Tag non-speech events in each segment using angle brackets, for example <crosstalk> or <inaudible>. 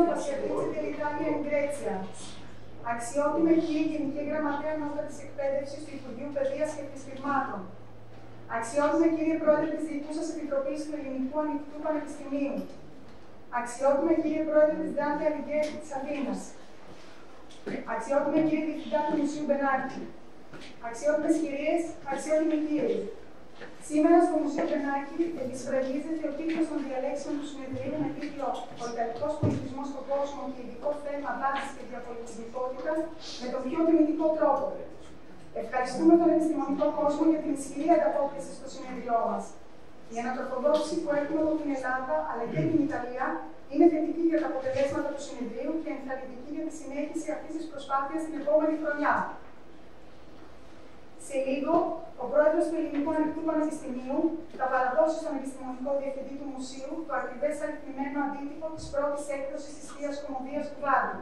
Μουσείο Πασιατρίτση Ιταλία Γκρέτσια. Αξιότιμη κύριε Γενική Γραμματέα Νότα της Εκπαίδευσης του Υπουργείου Παιδείας και Επιστημάτων. Αξιότιμη κύριε Πρόεδρε της Διοικούσα Επιτροπής του Ελληνικού Ανοιχτού Πανεπιστημίου. Αξιότιμη κύριε Πρόεδρε της Ντάντε Αλιγκέρη της Αθήνας. Αξιότιμη κύριε Διευθυντά του Μουσείου Μπενάκη. Αξιότιμες κυρίες, αξιότιμοι κύριοι. Σήμερα στο Μουσείο Μπενάκη επισφραγίζεται ο τίτλος των διαλέξεων του συνεδρίου με τίτλο Ο Ιταλικός Πολιτισμός στον κόσμο και ειδικό θέμα βάσης και διαπολιτισμικότητας με τον πιο τιμητικό τρόπο. Ευχαριστούμε τον επιστημονικό κόσμο για την ισχυρή ανταπόκριση στο συνέδριό μας. Η ανατροφοδότηση που έχουμε από την Ελλάδα αλλά και την Ιταλία είναι θετική για τα αποτελέσματα του συνεδρίου και ενθαρρυντική για τη συνέχιση αυτής της προσπάθειας την επόμενη χρονιά. Σε λίγο, ο πρόεδρος του Ελληνικού Ανοιχτού Πανεπιστημίου θα παραδώσει στον επιστημονικό διευθυντή του Μουσείου το ακριβές αριθμημένο αντίτυπο της πρώτης έκδοσης της Θείας Κομμωδίας του Κλάδου.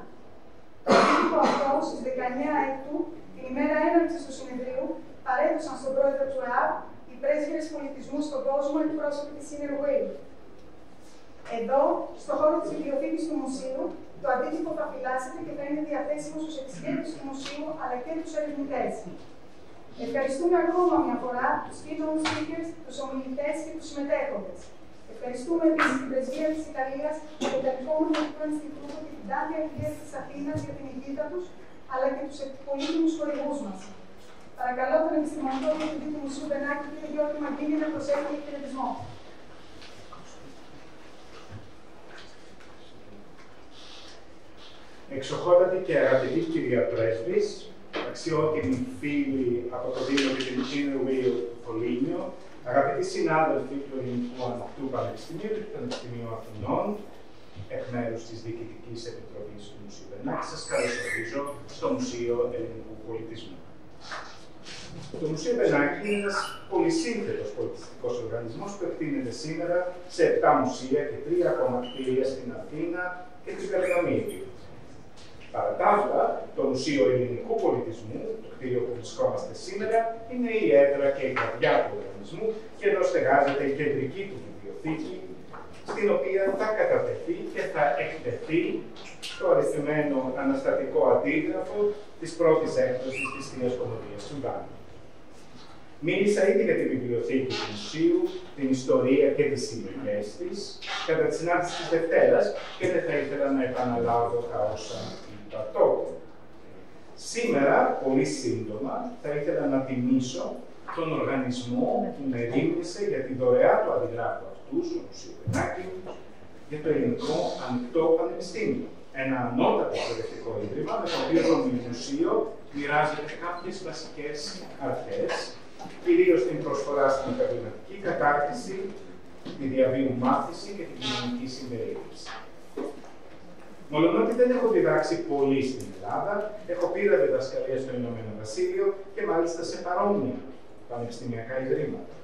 Το αντίτυπο αυτό στις 19 Έκτου, την ημέρα έναρξης του συνεδρίου, παρέδωσαν στον πρόεδρο του ΕΑΠ οι πρέσβυρε πολιτισμούς στον κόσμο εκπρόσωποι της Inner Wave. Εδώ, στο χώρο της βιβλιοθήκης του Μουσείου, το αντίτυπο θα φυλάσσεται και θα είναι διαθέσιμο στους επισκέπτες του Μουσείου αλλά και τους ερευνητές. Ευχαριστούμε ακόμα μια φορά τους keynote speakers, τους ομιλητέ και τους συμμετέχοντες. Ευχαριστούμε επίσης την Πρεσβεία της Ιταλίας, το Ιταλικό Μοναδικό Ινστιτούτο και την Τάδια Αγγλία της Αθήνας για την ηγίδα τους, αλλά και τους πολύτιμους χορηγούς μας. Παρακαλώ τον επιστημονικό διευθυντή του Μουσείου Μπενάκη, κ. Γιώργη Μαγκίνη, να προσέχει για χαιρετισμό. Εξοχότατη και αγαπητή κυρία Πρέσβης, αξιότιμοι φίλοι από το Δήμο και την Inner του Πολύνιο, αγαπητοί συνάδελφοι του Ελληνικού Ανοιχτού Πανεπιστημίου και του Πανεπιστημίου Αθηνών, εκ μέρους της Διοικητικής Επιτροπής του Μουσείου Βενάκη, σας καλωσορίζω στο Μουσείο Ελληνικού Πολιτισμού. Το Μουσείο Βενάκη είναι ένας πολυσύνθετο πολιτιστικός οργανισμός που εκτείνεται σήμερα σε 7 μουσεία και 3 ακόμα κτίρια στην Αθήνα και τη Βερολίνου. Παρά τα αυτά, το Μουσείο Ελληνικού Πολιτισμού, το κτίριο που βρισκόμαστε σήμερα, είναι η έδρα και η καρδιά του οργανισμού και εδώ στεγάζεται η κεντρική του βιβλιοθήκη, στην οποία θα κατατεθεί και θα εκτεθεί το αριθμένο αναστατικό αντίγραφο της πρώτης έκδοσης της Θείας Κομμωδίας του Γκάνου. Μίλησα ήδη για τη βιβλιοθήκη του Μουσείου, την ιστορία και τις συλλογές της, κατά τη συνάντηση της Δευτέρας και δεν θα ήθελα να επαναλάβω τα όσα Σήμερα, πολύ σύντομα, θα ήθελα να τιμήσω τον οργανισμό που με ρίμνησε για τη δωρεά του αντιγράφου αυτού, στο Μουσείο Πενάκη, για το Ελληνικό Ανοιχτό Πανεπιστήμιο. Ένα ανώτατο εκπαιδευτικό ίδρυμα με το οποίο το Μουσείο μοιράζεται κάποιες βασικές αρχές, κυρίως την προσφορά στην επαγγελματική κατάρτιση, τη διαβίου μάθηση και την κοινωνική συμπερίληψη. Μόνο ότι δεν έχω διδάξει πολύ στην Ελλάδα, έχω πείρα διδασκαλία στο Ηνωμένο Βασίλειο και μάλιστα σε παρόμοια πανεπιστημιακά ιδρύματα.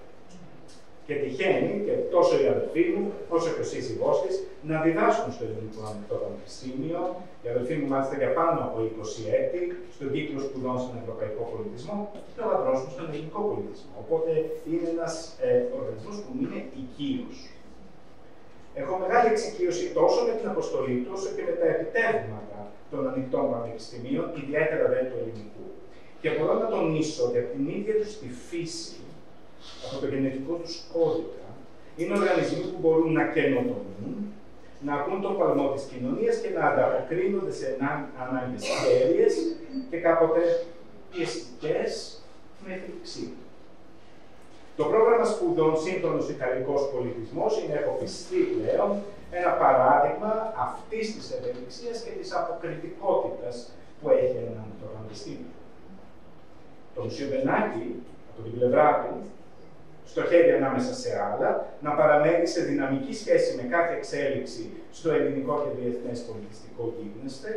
Και τυχαίνει και τόσο οι αδελφοί μου, όσο και ο σύζυγός της, να διδάσκουν στο Ελληνικό Ανοιχτό Πανεπιστήμιο. Οι αδελφοί μου μάλιστα για πάνω από 20 έτη, στον κύκλο σπουδών στον Ευρωπαϊκό Πολιτισμό και ο γαμπρό μου στον Ελληνικό Πολιτισμό. Οπότε είναι ένας ε, οργανισμός που είναι οικείος. Έχω μεγάλη εξοικείωση τόσο με την αποστολή του, όσο και με τα επιτεύγματα των ανοιχτών πανεπιστημίων, ιδιαίτερα δε του ελληνικού. Και μπορώ να τονίσω ότι από την ίδια τους τη φύση, από το γενετικό τους κώδικα, είναι οργανισμοί που μπορούν να καινοτομούν, να ακούν τον παλμό της κοινωνίας και να ανταποκρίνονται σε ανάγκες κέρυε και κάποτε πιεστικές με θλιψία. Το πρόγραμμα σπουδών Σύγχρονο Ιταλικός Πολιτισμός είναι, έχω πιστεί πλέον, ένα παράδειγμα αυτής της ευελιξίας και της αποκριτικότητας που έχει ένα το πανεπιστήμιο. Το Μουσείο Μπενάκη, από την πλευρά του, στοχεύει ανάμεσα σε άλλα να παραμένει σε δυναμική σχέση με κάθε εξέλιξη στο ελληνικό και διεθνές πολιτιστικό γίγνεσθε,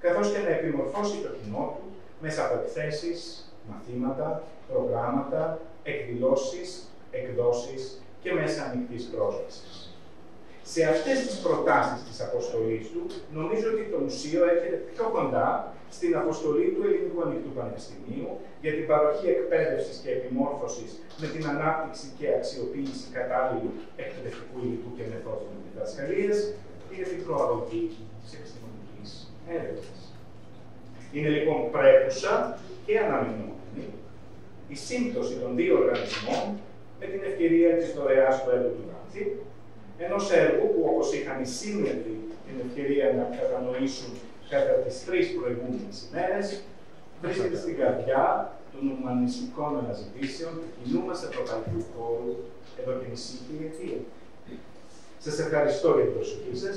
καθώς και να επιμορφώσει το κοινό του μέσα από εκθέσεις, μαθήματα, προγράμματα, εκδηλώσεις, εκδόσεις και μέσα ανοιχτής πρόσβασης. Σε αυτές τις προτάσεις της αποστολής του, νομίζω ότι το Μουσείο έρχεται πιο κοντά στην αποστολή του Ελληνικού Ανοιχτού Πανεπιστημίου για την παροχή εκπαίδευσης και επιμόρφωσης με την ανάπτυξη και αξιοποίηση κατάλληλου εκπαιδευτικού υλικού και μεθόδων διδασκαλία, προαγωγή της επιστημονικής έρευνας. Είναι λοιπόν πρέπουσα και αναμενόμενη η σύμπτωση των δύο οργανισμών με την ευκαιρία της δωρεάς του έργου του Γάνθη, ενός έργου που όπως είχαν οι σύμμετροι την ευκαιρία να κατανοήσουν κατά τις τρεις προηγούμενες ημέρες, βρίσκεται στην καρδιά των ουμανιστικών αναζητήσεων του κοινού μα ευρωπαϊκού χώρου εδώ και μισή χιλιετία. Σας ευχαριστώ για την προσοχή σας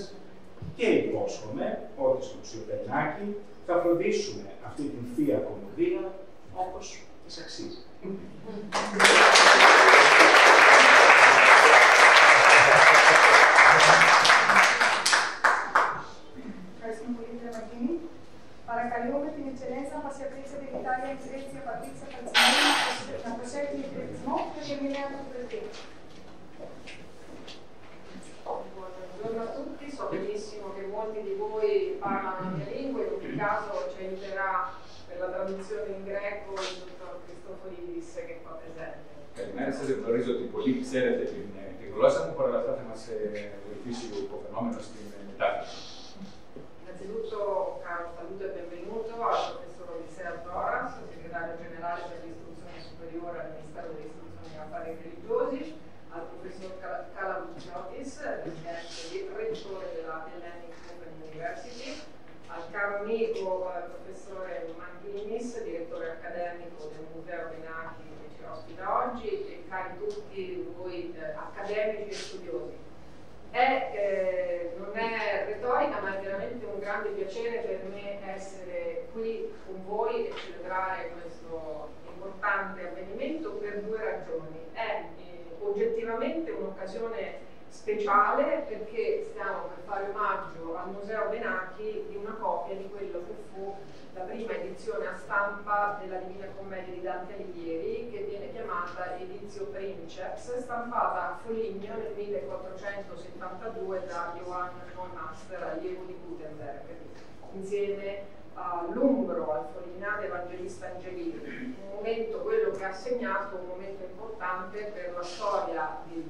και υπόσχομαι ότι στο Ψιοπερνάκι θα φροντίσουμε αυτή την θεία κομμωδία όπως succeed. presentate, ma se vuoi qui si gruppo fenomeno stime metà. Innanzitutto caro saluto e benvenuto al professor Odissea Altora, segretario generale per l'istruzione superiore al Ministero dell'Istruzione e Affari Religiosi, al professor Cal Calavucciotis, rettore della Hellenic Open University, al caro amico eh, professore Manghinis, direttore accademico del Museo Benacchi che ci ospita oggi, e cari tutti voi eh, accademici e studiosi. È, eh, non è retorica, ma è veramente un grande piacere per me essere qui con voi e celebrare questo importante avvenimento per due ragioni. È eh, oggettivamente un'occasione speciale perché stiamo per fare omaggio al Museo Benacchi di una copia di quello che fu la prima edizione a stampa della Divina Commedia di Dante Alighieri che viene chiamata Edizio Princeps, stampata a Foligno nel 1472 da Johann Neumaster, allievo di Gutenberg, insieme all'Umbro, al Folignano Evangelista Angelini. Un momento, quello che ha segnato un momento importante per la storia del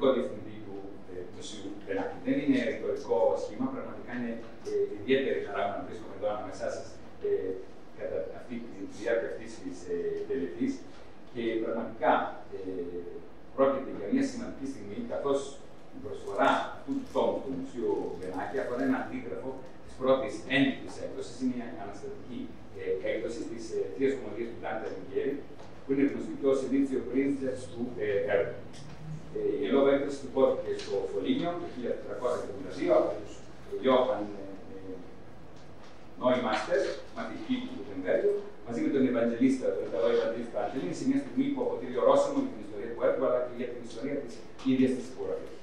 επιστημονικό διευθυντή του ε, Μουσείου Βενάκη. Δεν είναι ρητορικό σχήμα, πραγματικά είναι ε, ιδιαίτερη χαρά μου να βρίσκομαι εδώ ανάμεσά σας ε, κατά αυτή τη διάρκεια αυτής της ε, τελετής. Και πραγματικά ε, πρόκειται για μια σημαντική στιγμή, καθώς η προσφορά αυτού του τόμου του Μουσείου Βενάκη αφορά ένα αντίγραφο της πρώτης έντυπη έκδοσης, είναι μια αναστατική ε, έκδοση της ε, Θείας Κομμωδίας του Ντάντε Αλιγέρη, που είναι γνωστή και ως Εδίτσιο Πρίντσεφ του ε, έργου. Ε, η εν λόγω έκδοση τυπώθηκε στο Φολίνιο το 1472 από τους Γιώχαν Νόημάστερ, μαθητική του Γουτενβέργου, μαζί με τον Ευαγγελίστα, τον Ιταλό Ευαγγελίστα Αντζελίνη, σε μια στιγμή που αποτελεί ορόσημο για την ιστορία του έργου, αλλά και για την ιστορία της ίδιας της τυπογραφία.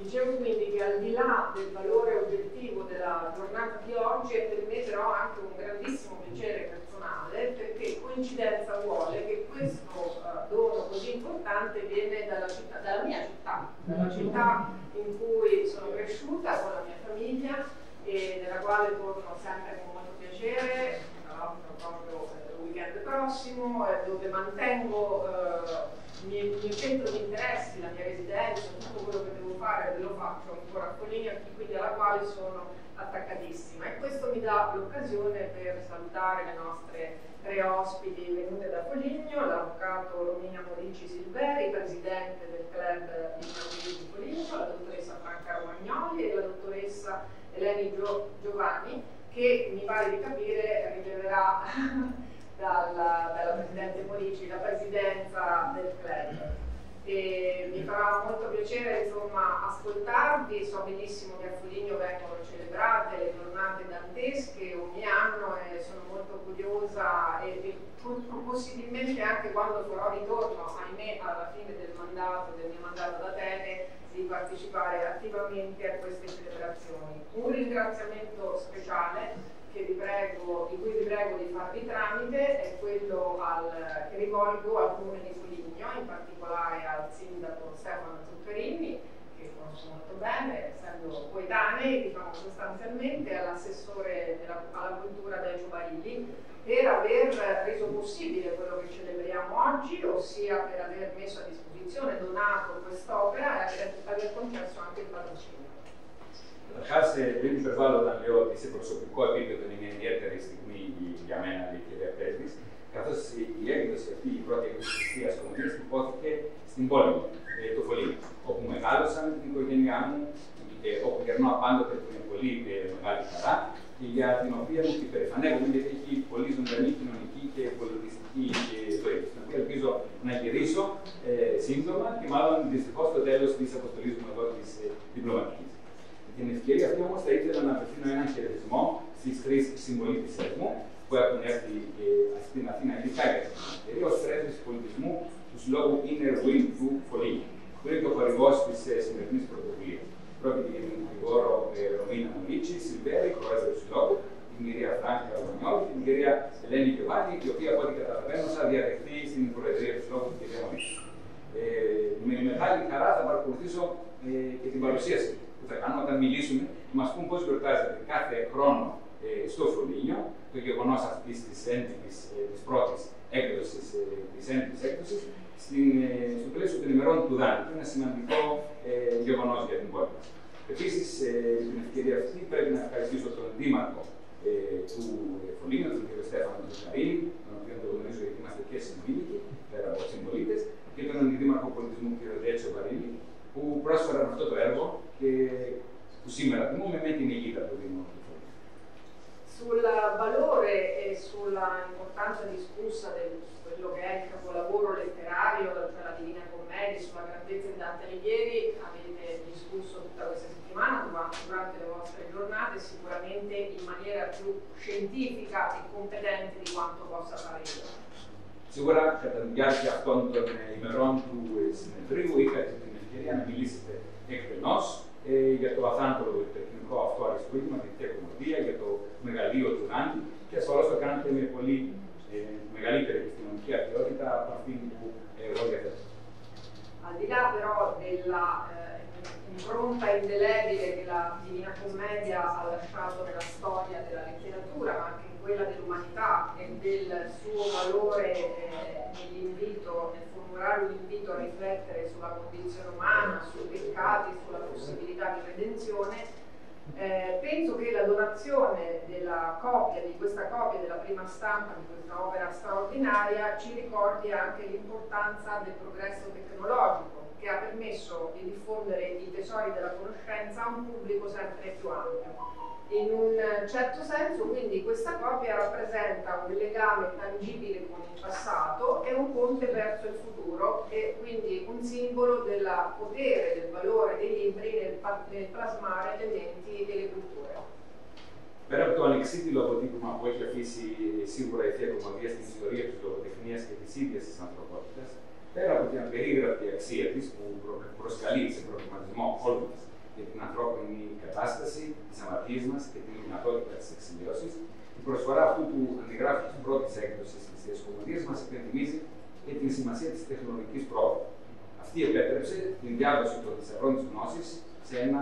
Dicevo quindi che al di là del valore oggettivo della giornata di oggi è per me però anche un grandissimo piacere personale perché coincidenza vuole che questo eh, dono così importante viene dalla, città, dalla mia città, dalla città in cui sono cresciuta con la mia famiglia e nella quale torno sempre con molto piacere, tra l'altro proprio eh, il weekend prossimo, eh, dove mantengo eh, il mio, il mio centro di interessi, la mia residenza, tutto quello che devo fare lo faccio ancora a Foligno, quindi alla quale sono attaccatissima. E questo mi dà l'occasione per salutare le nostre tre ospiti venute da Foligno, l'avvocato Romina Morici Silveri, presidente del club di Famiglie di Foligno, la dottoressa Franca Romagnoli e la dottoressa Eleni Gio- Giovanni, che mi pare di capire rileverà <laughs> dalla, dalla Presidente Morici la presidenza del club. E mi farà molto piacere insomma, ascoltarvi, so benissimo che a Foligno vengono celebrate le giornate dantesche ogni anno e sono molto curiosa e, e possibilmente anche quando farò ritorno, ahimè, alla fine del mandato, del mio mandato ad Atene, di partecipare attivamente a queste celebrazioni. Un ringraziamento speciale prego, di cui vi prego di farvi tramite è quello al, che rivolgo al Comune di Foligno, in particolare al sindaco Stefano Zuccherini, che conosco molto bene, essendo coetanei, diciamo sostanzialmente, all'assessore alla cultura Decio Barilli, per aver reso possibile quello che celebriamo oggi, ossia per aver messo a disposizione, donato quest'opera e aver concesso anche il patrocinio. Καταρχάς, δεν υπερβάλλω όταν λέω ότι σε προσωπικό επίπεδο είναι μια ιδιαίτερη στιγμή για μένα, λέει η κυρία Πρέσβης, καθώς η έκδοση αυτή, η πρώτη έκδοση της Θείας στην πόλη μου, ε, το Φολί, όπου μεγάλωσα με την οικογένειά μου, ε, όπου κερνώ πάντοτε με είναι πολύ ε, μεγάλη χαρά και για την οποία μου υπερηφανεύομαι γιατί έχει πολύ ζωντανή κοινωνική και πολιτιστική ζωή, στην οποία ελπίζω να γυρίσω σύντομα και μάλλον δυστυχώς στο τέλος της αποστολής μου εδώ της διπλωματικής διπλωματική την ευκαιρία αυτή όμως θα ήθελα να απευθύνω έναν χαιρετισμό στις τρει συμπολίτησε μου που έχουν έρθει στην Αθήνα, ειδικά για την ευκαιρία, ως πρέσβης πολιτισμού τους συλλόγου Inner Wing του Φωλίνη, που είναι το χορηγός της σημερινής πρωτοβουλίας. Πρόκειται για την δικηγόρο Ρωμίνα Μολίτσι, Σιλβέρη, πρόεδρο του συλλόγου, την κυρία Φράγκα Ρωμανιώτη, την κυρία Ελένη Κεβάτη, η οποία από ό,τι καταλαβαίνω θα διαδεχθεί στην προεδρία του συλλόγου, την κυρία Μολίτσι. Ε, με μεγάλη χαρά θα παρακολουθήσω ε, και την παρουσίαση που θα κάνουμε όταν μιλήσουμε και μα πούν πώ γιορτάζεται κάθε χρόνο ε, στο Φρουλίνιο το γεγονός αυτής της έντυπη, ε, της πρώτης έκδοσης, ε, της έντυπη έκδοσης, ε, στο πλαίσιο των ημερών του Δάνη. Είναι ένα σημαντικό ε, γεγονός για την πόλη μας. Επίσης, ε, την ευκαιρία αυτή πρέπει να ευχαριστήσω τον Δήμαρχο ε, του Φρουλίνιου, τον κ. Στέφανο Ζωσαρίνη, τον οποίο το γνωρίζω γιατί είμαστε και συνομήλικοι, πέρα από συμπολίτες, και τον Αντιδήμαρχο Πολιτισμού κ. Δέτσο Βαρίλη, που πρόσφεραν αυτό το έργο che, così me la, come metti simile movimenti negli dati sul valore e sulla importanza discussa di quello che è il capolavoro letterario, dalla Divina Commedia, sulla grandezza di Dante Alighieri, avete discusso tutta questa settimana durante le vostre giornate, sicuramente in maniera più scientifica e competente di quanto possa fare io. Sicuramente, Сигурно, като бях я контор на Имерон, Труес, на Триву и като ти на Кириан, милисите Еквенос, για το αθάνατο τεχνικό αυτό αριστούργημα, την τεχνολογία, για το μεγαλείο του Δάντη και ασφαλώς το κάνετε με πολύ ε, μεγαλύτερη επιστημονική αρτιότητα από αυτή που εγώ διαθέτω. Al di là però della eh, impronta indelebile che la Divina Commedia ha lasciato nella storia della letteratura, ma anche in quella dell'umanità e del suo valore eh, nell'invito, nel formulare un invito a riflettere sulla condizione umana, sui peccati, sulla possibilità di redenzione, eh, penso che la donazione copia, di questa copia della prima stampa di questa opera straordinaria ci ricordi anche l'importanza del progresso tecnologico che ha permesso di diffondere i tesori della conoscenza a un pubblico sempre più ampio. In un certo senso quindi questa copia rappresenta un legame tangibile con il passato e un ponte verso il futuro e quindi un simbolo del potere, del valore dei libri nel, nel plasmare le menti e le culture. Πέρα από το ανεξίτηλο αποτύπωμα που έχει αφήσει σίγουρα η Θεία Κομμωδία στην ιστορία της λογοτεχνίας και της ίδιας της ανθρωπότητας, πέρα από την απερίγραπτη αξία της που προσκαλεί σε προβληματισμό όλων μας για την ανθρώπινη κατάσταση, τις αμαρτίες μας και την δυνατότητα της εξηλίωση, η προσφορά αυτού του αντιγράφου της πρώτης έκδοσης της Θείας Κομμωδία μας υπενθυμίζει και την σημασία της τεχνολογικής πρόοδου. Αυτή επέτρεψε την διάδοση των θησαυρών της γνώσης σε ένα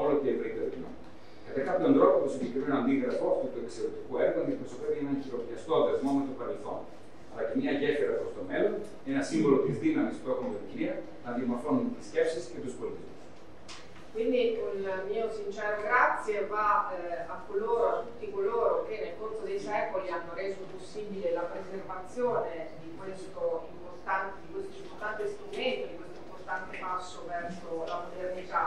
όλο και ευρύτερο κοινό. Κατά κάποιον τρόπο, το συγκεκριμένο αντίγραφο αυτού του εξαιρετικού έργου αντιπροσωπεύει έναν χειροπιαστό δεσμό με το παρελθόν, αλλά και μια γέφυρα προ το μέλλον, ένα σύμβολο τη δύναμη που έχουν την κοινία να διαμορφώνουν τι σκέψει και του πολιτισμού. Quindi un mio sincero grazie va eh, a coloro, a tutti coloro che nel corso dei secoli hanno reso possibile la preservazione di questo importante, di questo importante strumento, di questo importante passo verso la modernità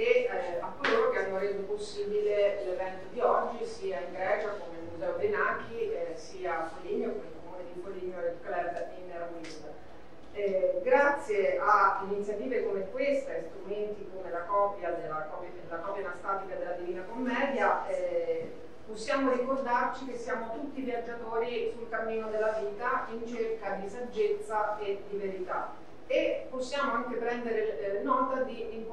e eh, a coloro che hanno reso possibile l'evento di oggi sia in Grecia come il Museo dei Nachi, eh, sia a Foligno come il comune di Foligno e il club in Wind. Eh, grazie a iniziative come questa e strumenti come la copia, della, la copia anastatica della Divina Commedia eh, possiamo ricordarci che siamo tutti viaggiatori sul cammino della vita in cerca di saggezza e di verità e possiamo anche prendere eh, nota di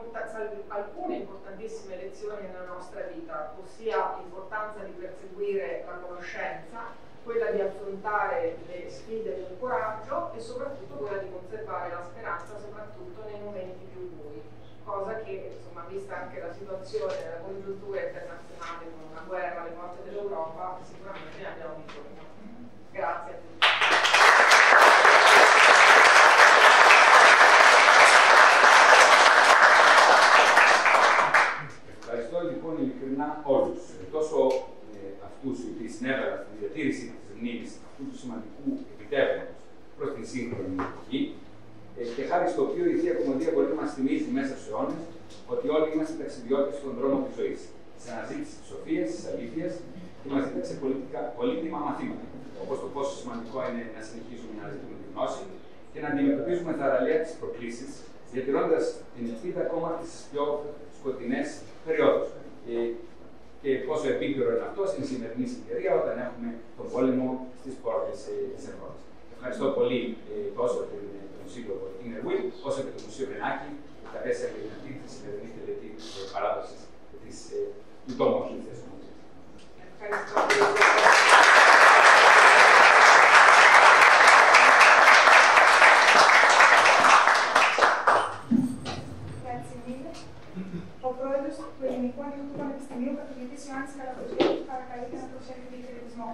alcune importantissime lezioni nella nostra vita, ossia l'importanza di perseguire la conoscenza, quella di affrontare le sfide con coraggio e soprattutto quella di conservare la speranza soprattutto nei momenti più bui, cosa che insomma vista anche la situazione, la congiuntura internazionale con una guerra alle porte dell'Europa sicuramente ne abbiamo bisogno. Grazie a tutti. Αυτού του σημαντικού επιτεύγματος προς την σύγχρονη εποχή ε, και χάρη στο οποίο η Θεία Κομμωδία μπορεί να μας θυμίζει μέσα στους αιώνες ότι όλοι είμαστε ταξιδιώτες στον δρόμο της ζωής, της αναζήτησης της σοφίας, της αλήθειας και μας δίδαξε πολύτιμα μαθήματα. Όπως το πόσο σημαντικό είναι να συνεχίζουμε να αναζητούμε τη γνώση και να αντιμετωπίζουμε θαραλέα τι προκλήσει, διατηρώντας την ελπίδα ακόμα τι πιο σκοτεινές περιόδους. Και, και πόσο επίκαιρο είναι αυτό στην σημερινή συγκυρία όταν έχουμε τον πόλεμο στις πόρτες της Ευρώπης. Ευχαριστώ πολύ ε, τόσο την, τον σύλλογο Inner Will, όσο και το Μουσείο Βενάκη που κατέστησε για την αυτή τη σημερινή τελετή ε, παράδοσης της ε, του του Ελληνικού Ανοιχτού Πανεπιστημίου, καθηγητής Ιωάννης Καραποσβέλης, παρακαλείται να προσέχει τον χαιρετισμό.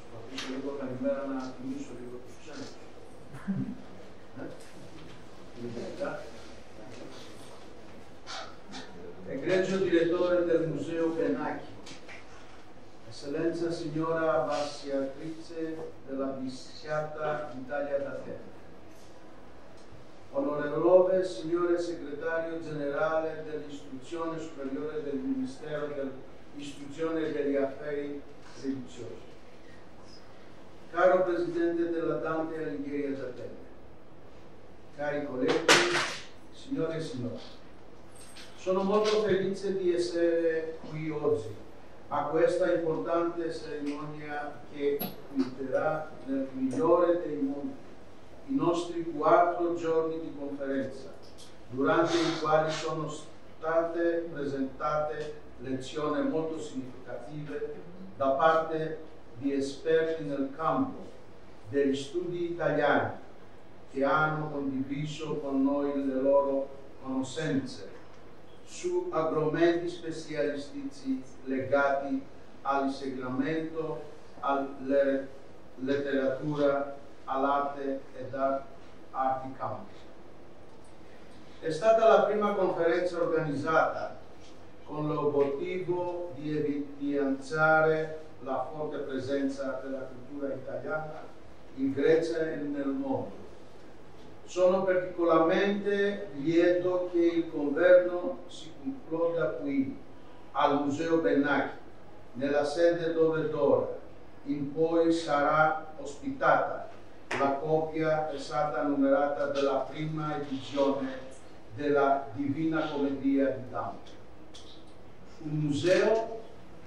Προσπαθήσω λίγο καλημέρα να τιμήσω λίγο τους ξένους. Ε, Libertà. Egregio direttore del Museo Benacchi, Eccellenza signora Onorevole signore segretario generale dell'istruzione superiore del Ministero dell'istruzione e degli affari religiosi, Caro Presidente della Dante Alighieri Atene, cari colleghi, signore e signori, sono molto felice di essere qui oggi a questa importante cerimonia che culterà nel migliore dei mondi i nostri quattro giorni di conferenza, durante i quali sono state presentate lezioni molto significative da parte di esperti nel campo degli studi italiani che hanno condiviso con noi le loro conoscenze su argomenti specialistici legati all'insegnamento, alla letteratura, all'arte ed arti campi. È stata la prima conferenza organizzata con l'obiettivo di evidenziare la forte presenza della cultura italiana in Grecia e nel mondo. Sono particolarmente lieto che il governo si concluda qui, al Museo Bennacchi, nella sede dove d'ora in poi sarà ospitata la copia esata numerata della prima edizione della Divina Commedia di Dante. Un museo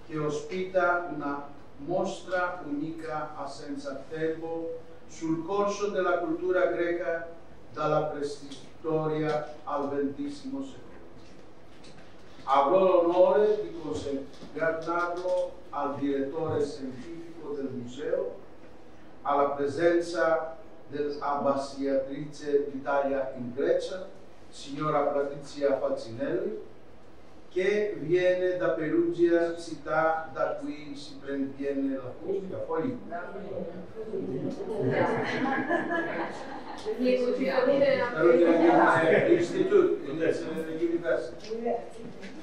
che ospita una mostra unica a senza tempo sul corso della cultura greca dalla preistoria al XX secolo. Avrò l'onore di consegnarlo al direttore scientifico del museo, alla presenza dell'ambasciatrice d'Italia in Grecia, signora Patrizia Falcinelli, che viene da Perugia, città da cui si viene la copia. Poi.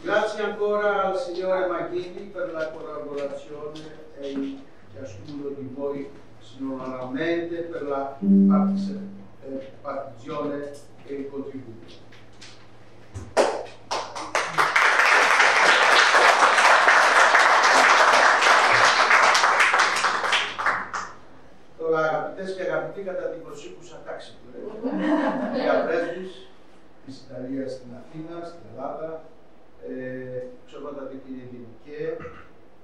Grazie ancora al signore Maghini per la collaborazione e ciascuno di voi sicuramente per la partecipazione e il contributo. Αγαπητέ και αγαπητοί, κατά την προσήκουσα τάξη που λέγεται, για πρέσβει της Ιταλίας στην Αθήνα, στην Ελλάδα, ε, εξ κύριε Γενικέ,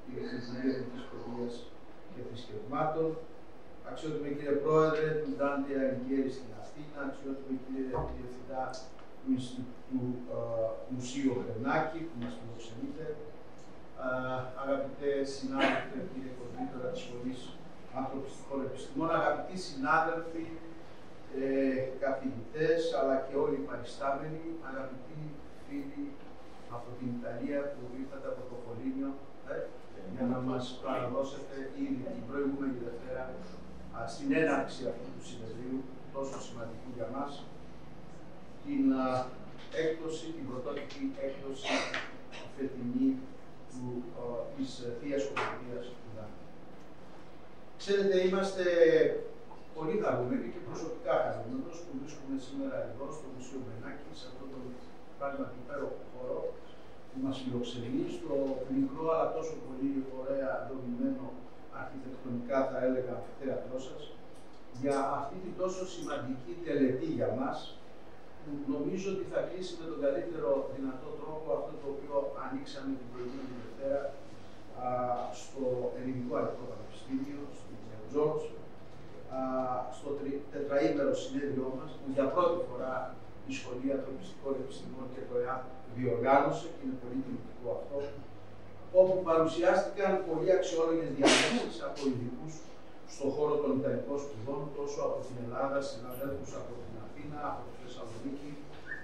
κύριε Υπουργέ Εθνικής Παιδείας και Θρησκευμάτων, αξιότιμη κύριε Πρόεδρε του Ντάντε Αγκέρι στην Αθήνα, αξιότιμη κύριε Διευθυντά του, του uh, Μουσείου Χρενάκη που μας φιλοξενείτε, uh, αγαπητές συνάδελφοι, κύριε Κοντήτορα της Σχολής Ανθρωπιστικών Επιστημών, αγαπητοί συνάδελφοι, ε, καθηγητές, αλλά και όλοι οι παριστάμενοι, αγαπητοί φίλοι από την Ιταλία που ήρθατε από το Πολύνιο ε, για να μας παραδώσετε ήδη την προηγούμενη Δευτέρα στην έναρξη αυτού του συνεδρίου, τόσο σημαντικού για μας, την α, έκδοση, την πρωτότυπη έκδοση φετινή του, α, της Θείας Κομμωτίας του Δάνη. Ξέρετε, είμαστε πολύ χαρούμενοι και προσωπικά χαρούμενος που βρίσκομαι σήμερα εδώ στο Μουσείο Μενάκη, σε αυτόν τον πράγματι υπέροχο χώρο που μας φιλοξενεί, στο μικρό αλλά τόσο πολύ ωραία δομημένο αρχιτεκτονικά θα έλεγα θέατρό σας, για αυτή την τόσο σημαντική τελετή για μας, που νομίζω ότι θα κλείσει με τον καλύτερο δυνατό τρόπο αυτό το οποίο ανοίξαμε την προηγούμενη Δευτέρα στο Ελληνικό Αρχικό Πανεπιστήμιο, στην Τζόρτζ, στο τετραήμερο συνέδριό μας, που για πρώτη φορά η Σχολή Ανθρωπιστικών Επιστημών και το ΕΑΠ διοργάνωσε, και είναι πολύ τιμητικό αυτό, όπου παρουσιάστηκαν πολύ αξιόλογες διαθέσεις από ειδικούς στον χώρο των Ιταλικών σπουδών, τόσο από την Ελλάδα, συναδέλφους από την Αθήνα, από τη Θεσσαλονίκη,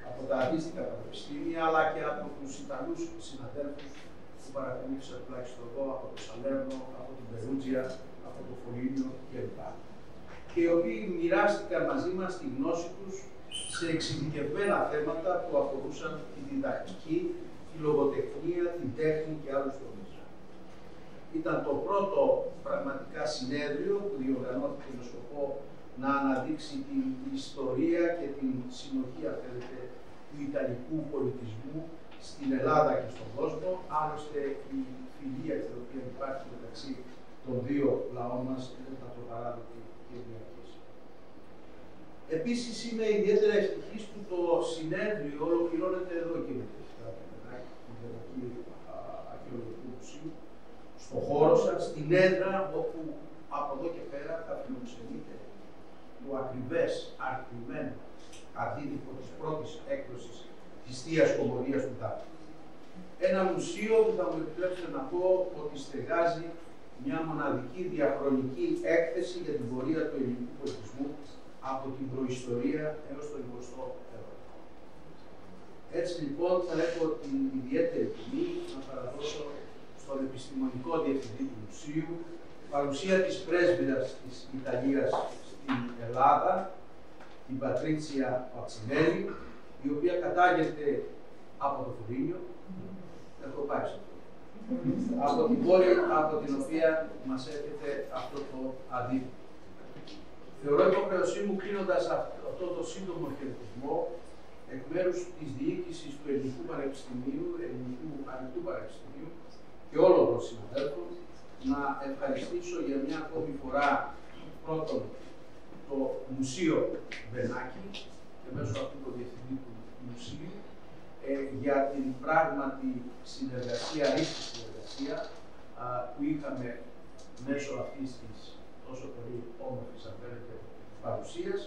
από τα αντίστοιχα πανεπιστήμια, αλλά και από τους Ιταλούς συναδέλφους που παρακολούθησα τουλάχιστον εδώ, από το Σαλέρνο, από την Περούτζια, από το Φολίνιο κλπ και οι οποίοι μοιράστηκαν μαζί μας τη γνώση τους σε εξειδικευμένα θέματα που αφορούσαν τη διδακτική, τη λογοτεχνία, την τέχνη και άλλους τομείς. Ήταν το πρώτο πραγματικά συνέδριο που διοργανώθηκε με σκοπό να αναδείξει την ιστορία και την συνοχή, αν θέλετε, του Ιταλικού πολιτισμού στην Ελλάδα και στον κόσμο. Άλλωστε, η φιλία την οποία υπάρχει μεταξύ των δύο λαών μας δεν θα το παράδειγμα Επίσης είμαι ιδιαίτερα ευτυχής που το συνέδριο ολοκληρώνεται εδώ κύριε Διευθυντά του Γενική Αρχαιολογικού Μουσείου, στο χώρο σας, στην έδρα όπου από εδώ και πέρα θα φιλοξενείτε το ακριβές, αρκημένο αντίτυπο της πρώτης έκδοσης της Θείας Κομμωδίας του Τάπου. Ένα μουσείο που θα μου επιτρέψετε να πω ότι στεγάζει μια μοναδική διαχρονική έκθεση για την πορεία του ελληνικού πολιτισμού από την προϊστορία έως τον 20ο αιώνα. Έτσι λοιπόν θα έχω την ιδιαίτερη τιμή να παραδώσω στον επιστημονικό διευθυντή του Μουσείου παρουσία της πρέσβυρας της Ιταλίας στην Ελλάδα, την Πατρίτσια Πατσινέλη, η οποία κατάγεται από το Φουρίνιο, έχω πάει σε αυτό, από την πόλη από την οποία μας έρχεται αυτό το αντίθετο. Θεωρώ υποχρεωσή μου κλείνοντας αυτό το σύντομο χαιρετισμό εκ μέρους της διοίκησης του Ελληνικού Πανεπιστημίου, Ελληνικού Ανοιχτού Πανεπιστημίου και όλων των συναδέλφων να ευχαριστήσω για μια ακόμη φορά πρώτον το Μουσείο Μπενάκη και μέσω αυτού του Διευθυντή του Μουσείου ε, για την πράγματι συνεργασία, ρίχτη συνεργασία που είχαμε μέσω αυτής της τόσο πολύ όμορφης αν θέλετε παρουσίας,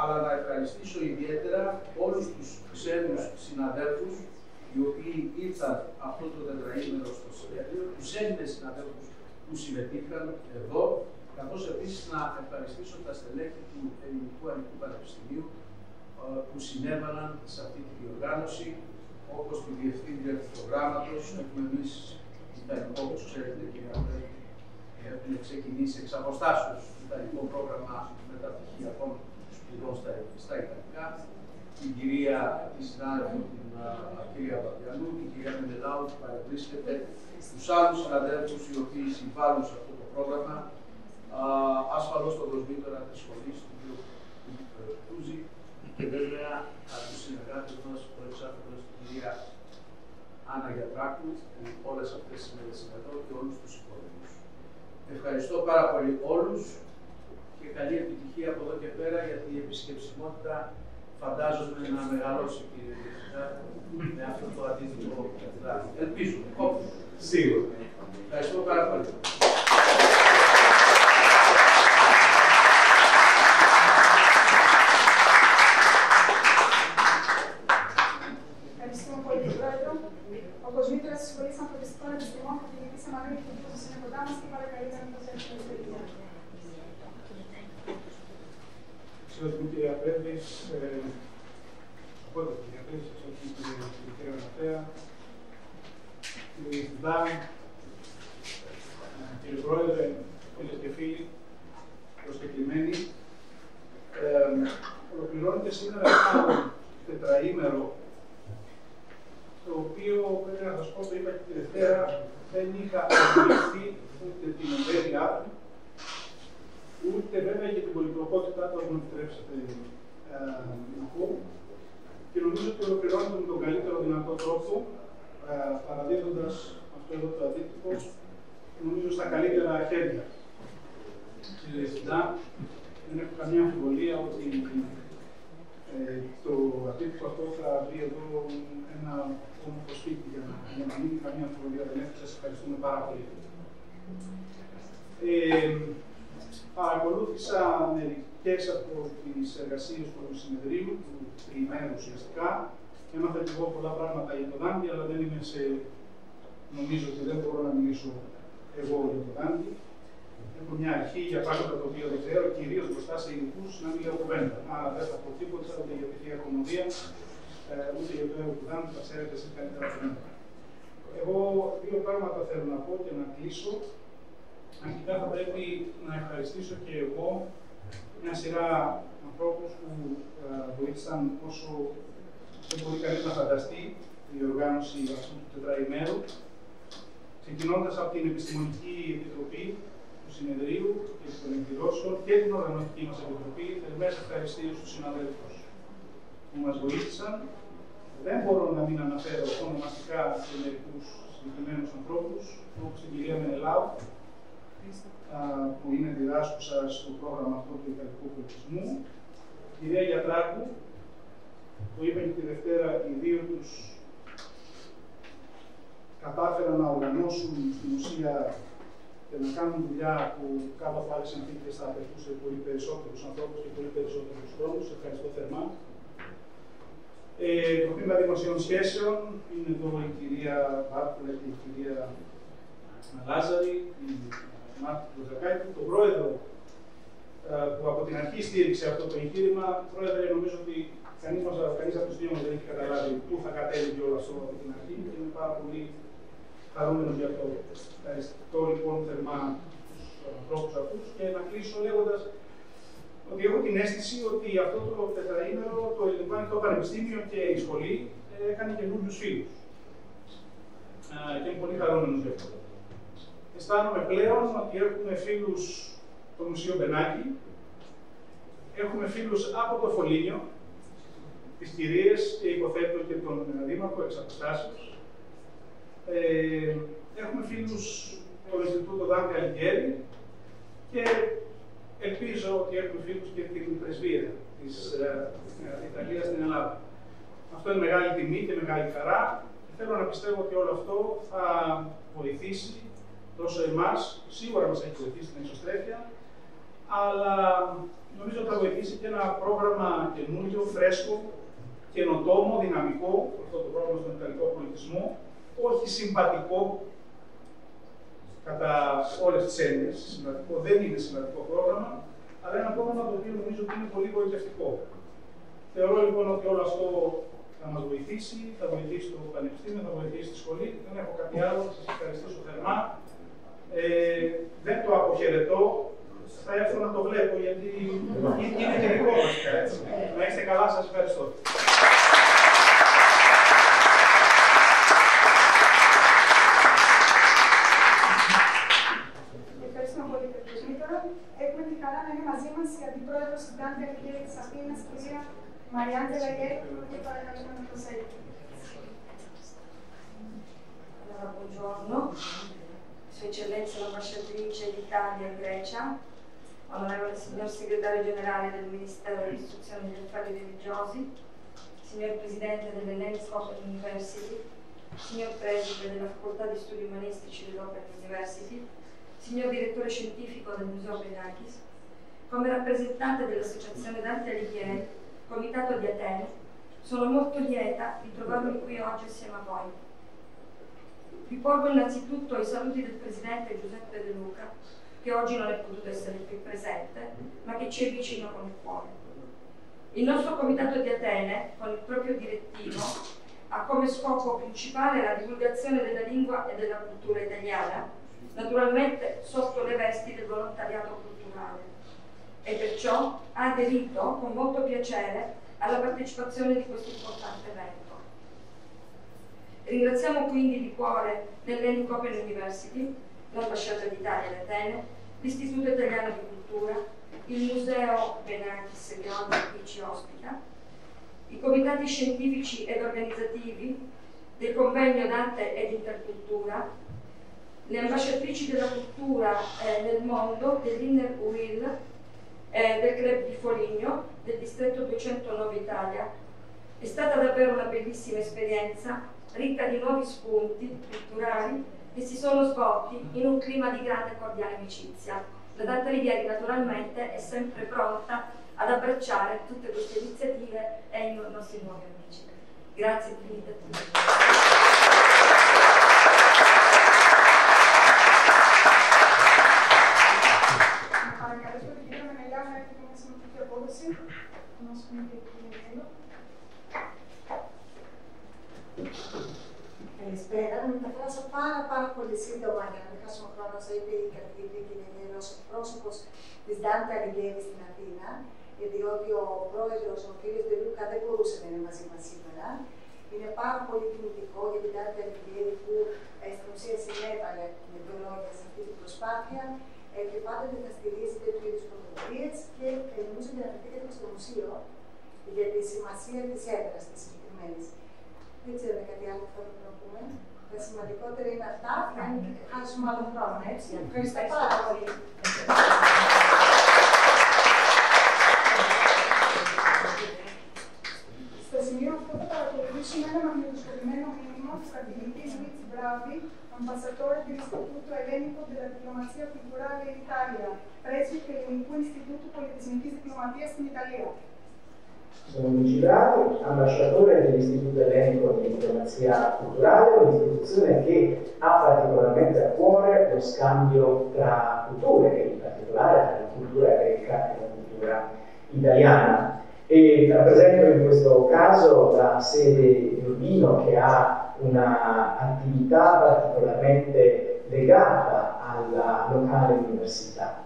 αλλά να ευχαριστήσω ιδιαίτερα όλους τους ξένους συναδέλφους οι οποίοι ήρθαν αυτό το τετραήμερο στο συνέδριο, τους Έλληνες συναδέλφους που συμμετείχαν εδώ, καθώς επίσης να ευχαριστήσω τα στελέχη του Ελληνικού Ανοιχτού Πανεπιστημίου που συνέβαλαν σε αυτή τη διοργάνωση, όπως τη Διευθύντρια του Προγράμματος, έχουμε εμείς Ιταλικό, όπως ξέρετε, κύριε Αντρέα, έχουν ξεκινήσει εξ αποστάσεως το Ιταλικό πρόγραμμα μεταπτυχιακών σπουδών στα, στα Ιταλικά. Την κυρία, τη συνάδελφο, την κυρία Παπιανού, την κυρία Μενελάου που παρευρίσκεται, τους άλλους συναδέλφους οι οποίοι συμβάλλουν σε αυτό το πρόγραμμα, ασφαλώς τον προσβήτωρα τη σχολή του κ. Τούζη και βέβαια του συνεργάτες μας, προεξάρχοντα την κυρία Άννα Γιατράκου, που όλες αυτές τις μέρες είναι εδώ και όλους τους υπόλοιπους. Ευχαριστώ πάρα πολύ όλους και καλή επιτυχία από εδώ και πέρα γιατί η επισκεψιμότητα φαντάζομαι να μεγαλώσει κύριε Διευθυντά με αυτό το αντίθετο Ελπίζουμε. Σίγουρα. Ευχαριστώ πάρα πολύ. Ευχαριστούμε πολύ τον Πρόεδρο. Ο Κοσμήτρας της Σχολής Ανθρωπιστικών Επιστημών θα διηγηθεί σε μακρύ και που είναι κοντά μας και παρακαλεί να μην προσέξουμε την παιδιά. Αξιότιμη κυρία Πρέσβη, ε, οπότε κυρία Πρέσβη, αξιότιμη κυρία κυρία Γραφέα, κύριε Διευθυντά, ε, κύριε Πρόεδρε, φίλε και φίλοι, προσκεκλημένοι, ε, ολοκληρώνεται σήμερα ένα τετραήμερο το οποίο πρέπει να σα πω, το είπα και τη Δευτέρα, δεν είχα αντιληφθεί ούτε την εμβέλειά του, ούτε βέβαια και την πολυπλοκότητά του, αν μου επιτρέψετε ε, να πω. Και νομίζω ότι ολοκληρώνεται με τον καλύτερο δυνατό τρόπο, ε, παραδίδοντα αυτό εδώ το αντίτυπο, νομίζω στα καλύτερα χέρια. Κύριε Διευθυντά, δεν έχω καμία αμφιβολία ότι ε, το αντίτυπο αυτό θα βρει εδώ ένα όμορφο σπίτι για να, για να μην καμία αμφιβολία δεν έχει. Σας ευχαριστούμε πάρα πολύ. Ε, παρακολούθησα μερικές από τις εργασίες του συνεδρίου, του τριημέρου ουσιαστικά. Έμαθα και εγώ πολλά πράγματα για το Δάντη, αλλά δεν είμαι σε. Νομίζω ότι δεν μπορώ να μιλήσω εγώ για το Δάντη. Έχω μια αρχή για πράγματα τα οποία δεν ξέρω, κυρίως μπροστά σε ειδικούς, να μην λέω κουβέντα. Άρα δεν θα πω τίποτα ούτε για τη θεία κομμωδία, ε, ούτε για το έργο του Δάντη, θα ξέρετε σε καλύτερα από μένα. Εγώ δύο πράγματα θέλω να πω και να κλείσω. Αρχικά θα πρέπει να ευχαριστήσω και εγώ μια σειρά ανθρώπους που ε, βοήθησαν όσο δεν μπορεί κανεί να φανταστεί η οργάνωση αυτού του τετραημέρου. Ξεκινώντα από την Επιστημονική Επιτροπή του Συνεδρίου και των εκδηλώσεων και την Οργανωτική μας Επιτροπή, θερμές ευχαριστήσω στους συναδέλφους που μας βοήθησαν. Δεν μπορώ να μην αναφέρω ονομαστικά σε μερικούς συγκεκριμένους ανθρώπους, όπως την κυρία Μενελάου, που είναι διδάσκουσα στο πρόγραμμα αυτό του Ιταλικού Πολιτισμού, η κυρία Γιατράκου, που είπε και τη Δευτέρα, οι δύο τους κατάφεραν να οργανώσουν στην ουσία και να κάνουν δουλειά που κάπου από άλλε συνθήκε θα απαιτούσε πολύ περισσότερους ανθρώπους και πολύ περισσότερους χρόνους. Ευχαριστώ θερμά. Ε, το Τμήμα Δημοσίων Σχέσεων είναι εδώ η κυρία Βάρκουλα και η κυρία Λάζαρη, η Μάρτη Κοζακάκη, τον πρόεδρο ε, που από την αρχή στήριξε αυτό το εγχείρημα. Πρόεδρε, νομίζω ότι κανείς από τους δύο μας δεν έχει καταλάβει πού θα κατέληγε όλο αυτό από την αρχή και είμαι πάρα πολύ χαρούμενος για αυτό. Ευχαριστώ λοιπόν θερμά τους ανθρώπους αυτούς και να κλείσω λέγοντας ότι έχω την αίσθηση ότι αυτό το τετραήμερο το Ελληνικό Ανοιχτό Πανεπιστήμιο και η σχολή ε, έκανε καινούριους φίλους. Και είμαι πολύ χαρούμενος γι' αυτό. Αισθάνομαι πλέον ότι έχουμε φίλους στο Μουσείο Μπενάκη, έχουμε φίλους από το Φολίνιο, τις κυρίες και υποθέτω και τον Δήμαρχο εξ αποστάσεως. Ε, έχουμε φίλους στο Ινστιτούτο Δάντη Αλιγέρη και ελπίζω ότι έχουμε φίλους και την πρεσβεία της ε, Ιταλίας στην Ελλάδα. Αυτό είναι μεγάλη τιμή και μεγάλη χαρά και θέλω να πιστεύω ότι όλο αυτό θα βοηθήσει τόσο εμάς, σίγουρα μας έχει βοηθήσει την εξωστρέφεια, αλλά νομίζω ότι θα βοηθήσει και ένα πρόγραμμα καινούριο, φρέσκο, καινοτόμο, δυναμικό, αυτό το πρόγραμμα στον Ιταλικό πολιτισμό, όχι συμπατικό κατά όλες τις έννοιες. Συμπατικό δεν είναι σημαντικό πρόγραμμα, αλλά ένα πρόγραμμα το οποίο νομίζω ότι είναι πολύ βοηθευτικό. Θεωρώ λοιπόν ότι όλο αυτό θα μας βοηθήσει, θα βοηθήσει το Πανεπιστήμιο, θα βοηθήσει τη σχολή. Δεν έχω κάτι άλλο. Σας ευχαριστήσω θερμά. Ε, δεν το αποχαιρετώ. Θα έρθω να το βλέπω γιατί είναι και δικό μα. Να είστε καλά, σας ευχαριστώ. είναι μαζί μα η αντιπρόεδρο τη Γκάντε Αλιγέρη τη Αθήνα, κυρία Mariangela Ieri, che parla con il Allora, buongiorno, Sua Eccellenza l'ambasciatrice d'Italia in Grecia, onorevole signor segretario generale del Ministero dell'Istruzione e degli Affari Religiosi, signor Presidente dell'Hellenic Open University, signor Preside della Facoltà di Studi Umanistici dell'Open University, signor Direttore Scientifico del Museo Benakis, come rappresentante dell'Associazione Dante Alighieri, Comitato di Atene, sono molto lieta di trovarmi qui oggi assieme a voi. Vi porgo innanzitutto i saluti del Presidente Giuseppe De Luca, che oggi non è potuto essere più presente, ma che ci è vicino con il cuore. Il nostro Comitato di Atene, con il proprio direttivo, ha come scopo principale la divulgazione della lingua e della cultura italiana, naturalmente sotto le vesti del volontariato culturale. E perciò ha aderito con molto piacere alla partecipazione di questo importante evento. Ringraziamo quindi di cuore l'Hellenic Open University, l'Ambasciata d'Italia ad Atene, l'Istituto Italiano di Cultura, il Museo Benakis che oggi qui ci ospita, i comitati scientifici ed organizzativi del convegno Dante ed Intercultura, le ambasciatrici della cultura eh, nel mondo dell'Inner Will, eh, del Club di Foligno, del distretto 209 Italia. È stata davvero una bellissima esperienza, ricca di nuovi spunti culturali che si sono svolti in un clima di grande e cordiale amicizia. La Dante Alighieri naturalmente è sempre pronta ad abbracciare tutte queste iniziative e i nostri nuovi amici. Grazie infinite a tutti. Καλησπέρα. Μεταφράσα πάρα, πάρα πολύ σύντομα για να μην χάσουμε χρόνο, όσο είπε η καθηγήτρια και είναι ο πρόσωπο της Ντάντα Αligέρη στην Αθήνα διότι ο πρόεδρος, ο κ. Ντελούκα, δεν μπορούσε να είναι μαζί μας σήμερα. Είναι πάρα πολύ τιμητικό για την Τάρτη Αργυρίδη που ε, στην ουσία συνέβαλε με δύο λόγια σε αυτή την προσπάθεια ε, και πάντοτε θα στηρίζει τέτοιου είδους πρωτοβουλίε και ε, νομίζω ότι αναφερθήκατε στο μουσείο για τη σημασία της έδρας της συγκεκριμένης. Δεν ξέρω κάτι άλλο που θέλουμε να πούμε. Τα σημαντικότερα είναι αυτά. Αν χάσουμε άλλο χρόνο, έτσι. Ευχαριστώ πάρα πολύ. σημείο αυτό θα παρακολουθήσουμε ένα μαγνητοσκοπημένο μήνυμα του καθηγητή Luigi Bravi, ambasciatore dell'Istituto Ellenico della Diplomazia Culturale in Italia, πρέσβη του Ελληνικού Ινστιτούτου Πολιτισμικής Διπλωματίας στην Italia. Sono Luigi Bravi, ambasciatore dell'Istituto Ellenico di Diplomazia Culturale, un'istituzione che ha particolarmente a cuore lo scambio tra culture, in particolare tra cultura greca e la cultura italiana e rappresento in questo caso la sede di Urbino che ha un'attività particolarmente legata alla locale università.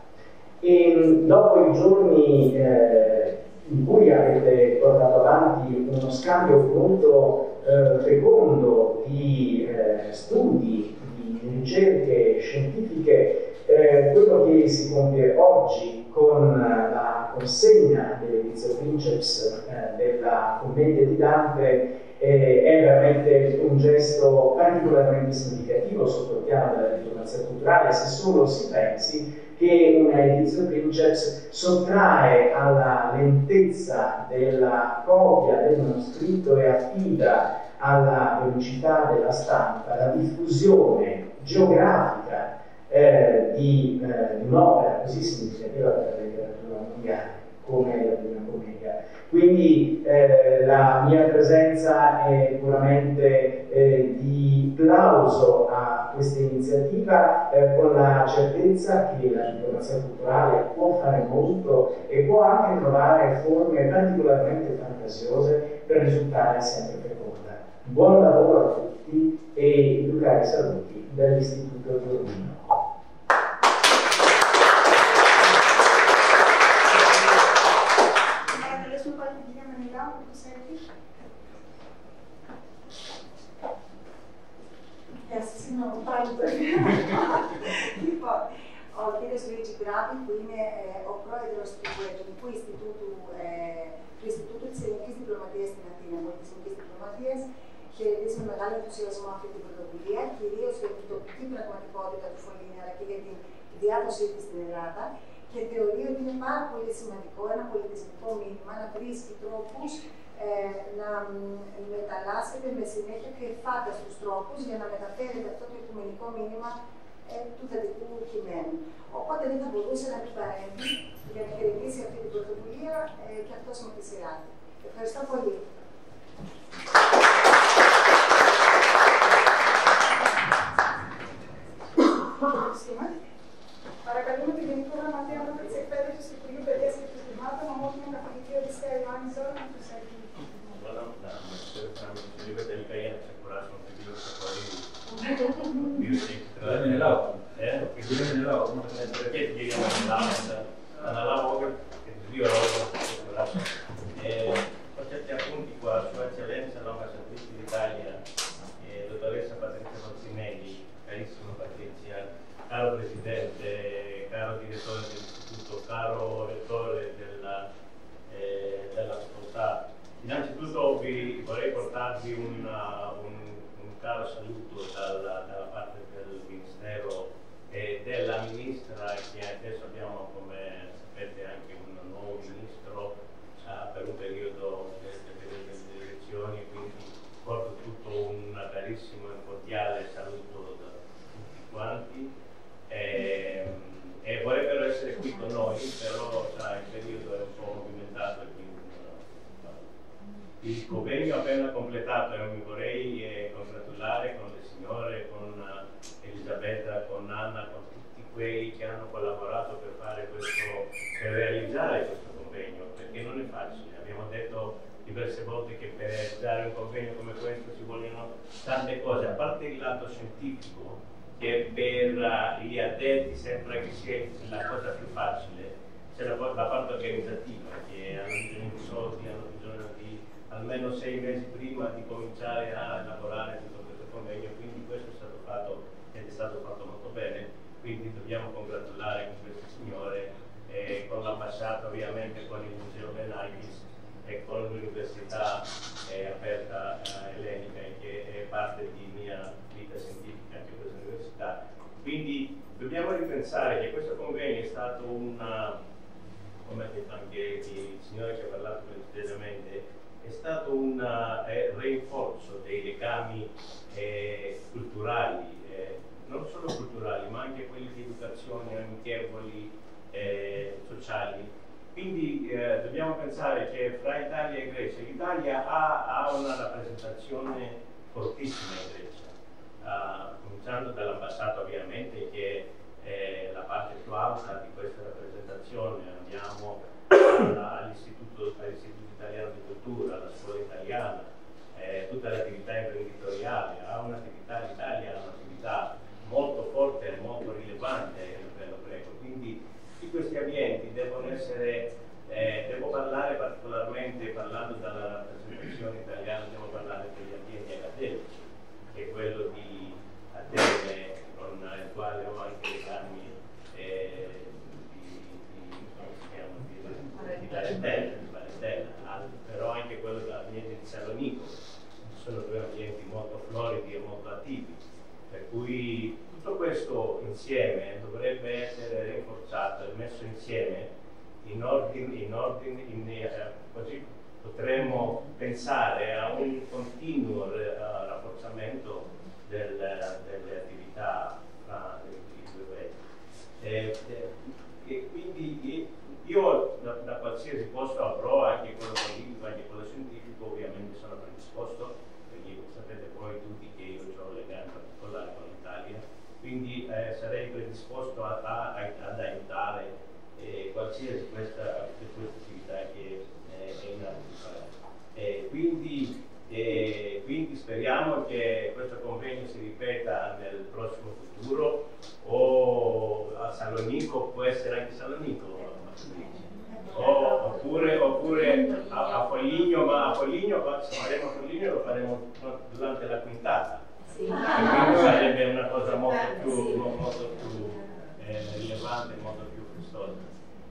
E dopo i giorni eh, in cui avete portato avanti uno scambio molto eh, fecondo di eh, studi, di ricerche scientifiche, eh, quello che si compie oggi con la consegna dell'Edizio Princeps eh, della commedia di Dante eh, è veramente un gesto particolarmente significativo sotto il piano della diplomazia culturale se solo si pensi che una edizione Princeps sottrae alla lentezza della copia del manoscritto e affida alla velocità della stampa la diffusione geografica eh, di, eh, un'opera così significativa per la letteratura mondiale come la Divina Commedia. Quindi eh, la mia presenza è puramente eh, di plauso a questa iniziativa eh, con la certezza che la diplomazia culturale può fare molto e può anche trovare forme particolarmente fantasiose per risultare sempre feconda. Buon lavoro a tutti e educare saluti dall'Istituto di Urbino. non parlo tipo, ho il κύριος Luigi Bravi που είναι ε, ο πρόεδρος του Ελληνικού Ινστιτούτου, ε, του Ινστιτούτου της Ελληνικής Διπλωματίας στην Αθήνα, πολιτισμικής διπλωματίας. Χαιρετίζει με μεγάλο ενθουσιασμό αυτή την πρωτοβουλία, κυρίως για την τοπική πραγματικότητα του Φωλίνη, αλλά και για την διάδοσή της στην Ελλάδα. Και θεωρεί ότι είναι πάρα πολύ σημαντικό ένα πολιτισμικό μήνυμα να βρίσκει τρόπου ε, να μεταλλάσσεται με συνέχεια και φάνταστους τρόπους για να μεταφέρεται αυτό το οικουμενικό μήνυμα ε, του θετικού κειμένου. Οπότε δεν θα μπορούσε να μην παρέμβει για να χαιρετήσει αυτή την πρωτοβουλία ε, και αυτός με τη σειρά του. Ευχαριστώ πολύ. Καλούμε την Γενική Γραμματεία Ανώτερη Εκπαίδευσης του Υπουργείου Παιδεία και Συστημάτων, όμω με καθηγητή Ιωάννη Να Δεν είναι Ελλάδα. Ε, δεν είναι Ελλάδα. Volte che per realizzare un convegno come questo ci vogliono tante cose, a parte il lato scientifico, che per uh, gli addetti sembra che sia la cosa più facile, c'è la, la parte organizzativa, che hanno bisogno di soldi, hanno bisogno di almeno sei mesi prima di cominciare a elaborare tutto questo convegno, quindi questo è stato fatto ed è stato fatto molto bene, quindi dobbiamo congratulare con queste signore, eh, con l'ambasciata ovviamente, con il Museo Benagis e con l'Università eh, aperta eh, ellenica che è parte di mia vita scientifica anche questa università. Quindi dobbiamo ripensare che questo convegno è stato una, come ha detto anche il signore che ha parlato precisamente, è stato un eh, rinforzo dei legami eh, culturali, eh, non solo culturali, ma anche quelli di educazione, amichevoli, eh, sociali. Quindi eh, dobbiamo pensare che fra Italia e Grecia, l'Italia ha, ha una rappresentazione fortissima in Grecia, uh, cominciando dall'ambasciata ovviamente che è la parte più alta di questa rappresentazione, andiamo all'istituto, Italiano di Cultura, alla scuola italiana, eh, tutta l'attività imprenditoriale, ha un'attività, l'Italia ha un'attività molto forte e molto rilevante a livello greco, quindi tutti questi ambienti devono essere, eh, devo parlare particolarmente, parlando dalla rappresentazione italiana, devo parlare degli ambienti accademici, che è quello di Atene, con il quale ho anche legami eh, di Valentella, però anche quello dell'ambiente di Salonico, sono due ambienti molto floridi e molto attivi, per cui tutto questo insieme dovrebbe essere rinforzato e messo insieme in ordine, in ordine in, eh, così potremmo pensare a un continuo uh, rafforzamento del, delle attività fra i due paesi. E quindi io da, da, qualsiasi posto avrò, anche quello politico, anche quello scientifico, ovviamente sono predisposto, perché sapete voi tutti che io ho legami particolari con l'Italia, quindi eh, sarei predisposto a, a, ad aiutare eh, qualsiasi questa, questa attività che eh, è in atto. Eh, quindi, quindi, speriamo che questo convegno si ripeta nel prossimo futuro o a Salonico, può essere anche Salonico, o, oppure, oppure a, a, Foligno, ma a Foligno, se faremo a Foligno lo faremo durante la quintata. Sì. E quindi sarebbe una cosa molto più, molto più eh, rilevante, molto più gustosa.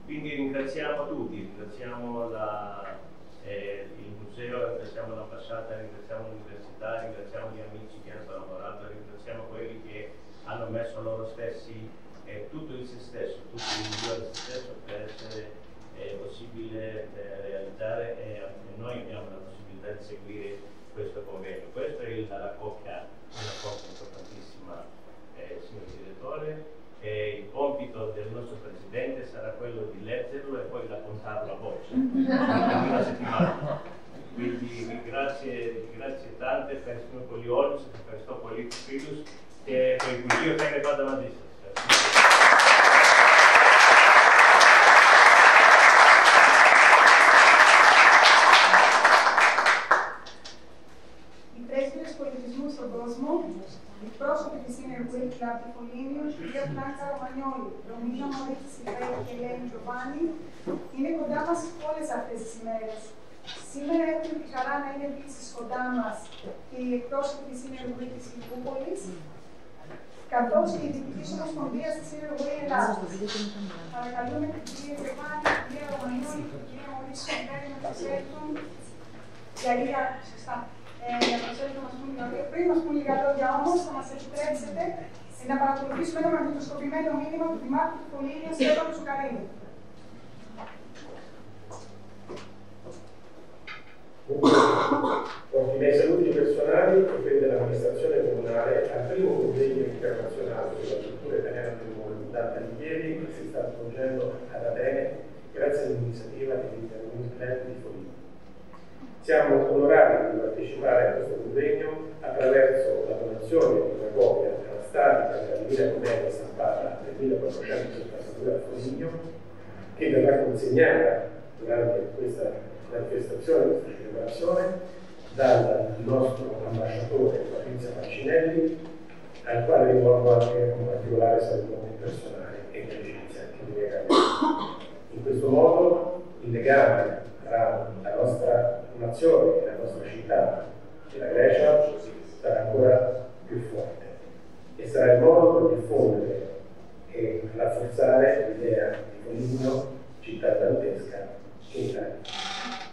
Quindi ringraziamo tutti, ringraziamo la, eh, il museo, ringraziamo l'ambasciata, ringraziamo l'università, ringraziamo gli amici che hanno lavorato, ringraziamo quelli che hanno messo loro stessi eh, tutto in se stesso, tutto il migliore di se stesso per essere è possibile eh, realizzare e noi abbiamo la possibilità di seguire questo convegno. Questa è la coppia, una coppia importantissima, eh, signor direttore, e il compito del nostro presidente sarà quello di leggerlo e poi raccontarlo a voce <laughs> in una settimana. Quindi grazie, grazie tante, penso che gli oltre, per questo politico και το Υπουργείο θα είναι πάντα μαζί σας. Οι πρέσβυρες Εκπρόσωποι της Σύνεργου Ήλκλα Πολύνιου, η κυρία Φλάνκα Ρωμανιόλη, Ρωμίνα Μωρίτη Σιλβέη και η Ελένη Τζοβάνη, είναι κοντά μας όλες αυτές τις ημέρες. Σήμερα έχουμε τη χαρά να είναι επίσης κοντά μας και οι εκπρόσωποι της Σύνεργου της Λιβούπολης, καθώς και η Δυτική Ομοσπονδία της Σύνεργου Ελλάδας. Παρακαλούμε την κυρία Τζοβάνη, την κυρία Ρωμανιόλη και την κυρία Μωρίτη Σιλβέη να προσέλθουν για λίγα σωστά. Πριν μας πούν λίγα λόγια όμως, θα μας επιτρέψετε να παρακολουθήσουμε ένα μαγνητοσκοπημένο μήνυμα του Δημάρχου του Πολύνιου Στέφανου Σουκαρίνου. Con i miei saluti personali e quelli dell'amministrazione comunale al primo convegno internazionale sulla cultura italiana del mondo Dante Alighieri che si sta svolgendo ad Atene grazie all'iniziativa dell'Internet Club di Foligno. Siamo onorati di partecipare a questo convegno attraverso la donazione di una copia della statica della Divina Commedia stampata nel 1472 a Foligno, che verrà consegnata durante questa manifestazione, questa celebrazione, dal nostro ambasciatore Patrizia Facinelli, al quale rivolgo anche un particolare saluto personale e di che mi lega In questo modo il legame tra la nostra nazione e la nostra città e la Grecia sarà ancora più forte e sarà il modo per diffondere e rafforzare l'idea di Foligno, città dantesca, in Italia.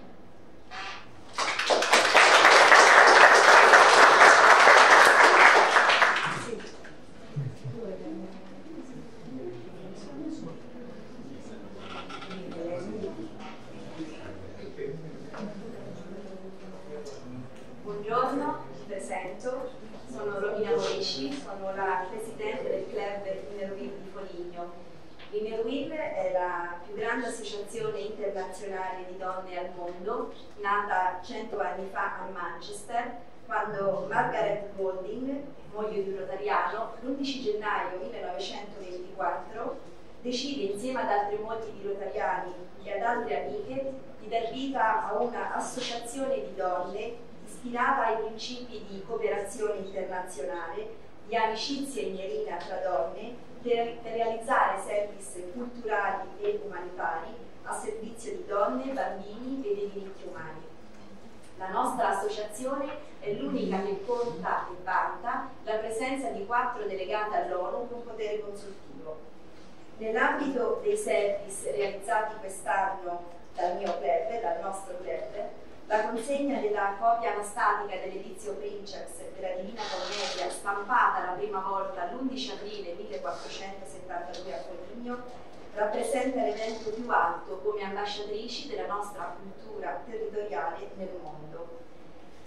Al mondo, nata cento anni fa a Manchester, quando Margaret Golding, moglie di un rotariano, l'11 gennaio 1924 decide insieme ad altre mogli di rotariani e ad altre amiche di dar vita a un'associazione di donne ispirata ai principi di cooperazione internazionale, di amicizia ignerina tra donne, per realizzare servizi culturali e umanitari a servizio di donne, bambini e dei diritti umani. La nostra associazione è l'unica che conta e vanta la presenza di quattro delegate all'ONU con potere consultivo. Nell'ambito dei service realizzati quest'anno dal mio club, dal nostro club, la consegna della copia anastatica dell'Edizio Princeps della Divina Commedia, stampata la prima volta l'11 aprile 1472 a Foligno, rappresenta l'evento più alto come ambasciatrici della nostra cultura territoriale nel mondo.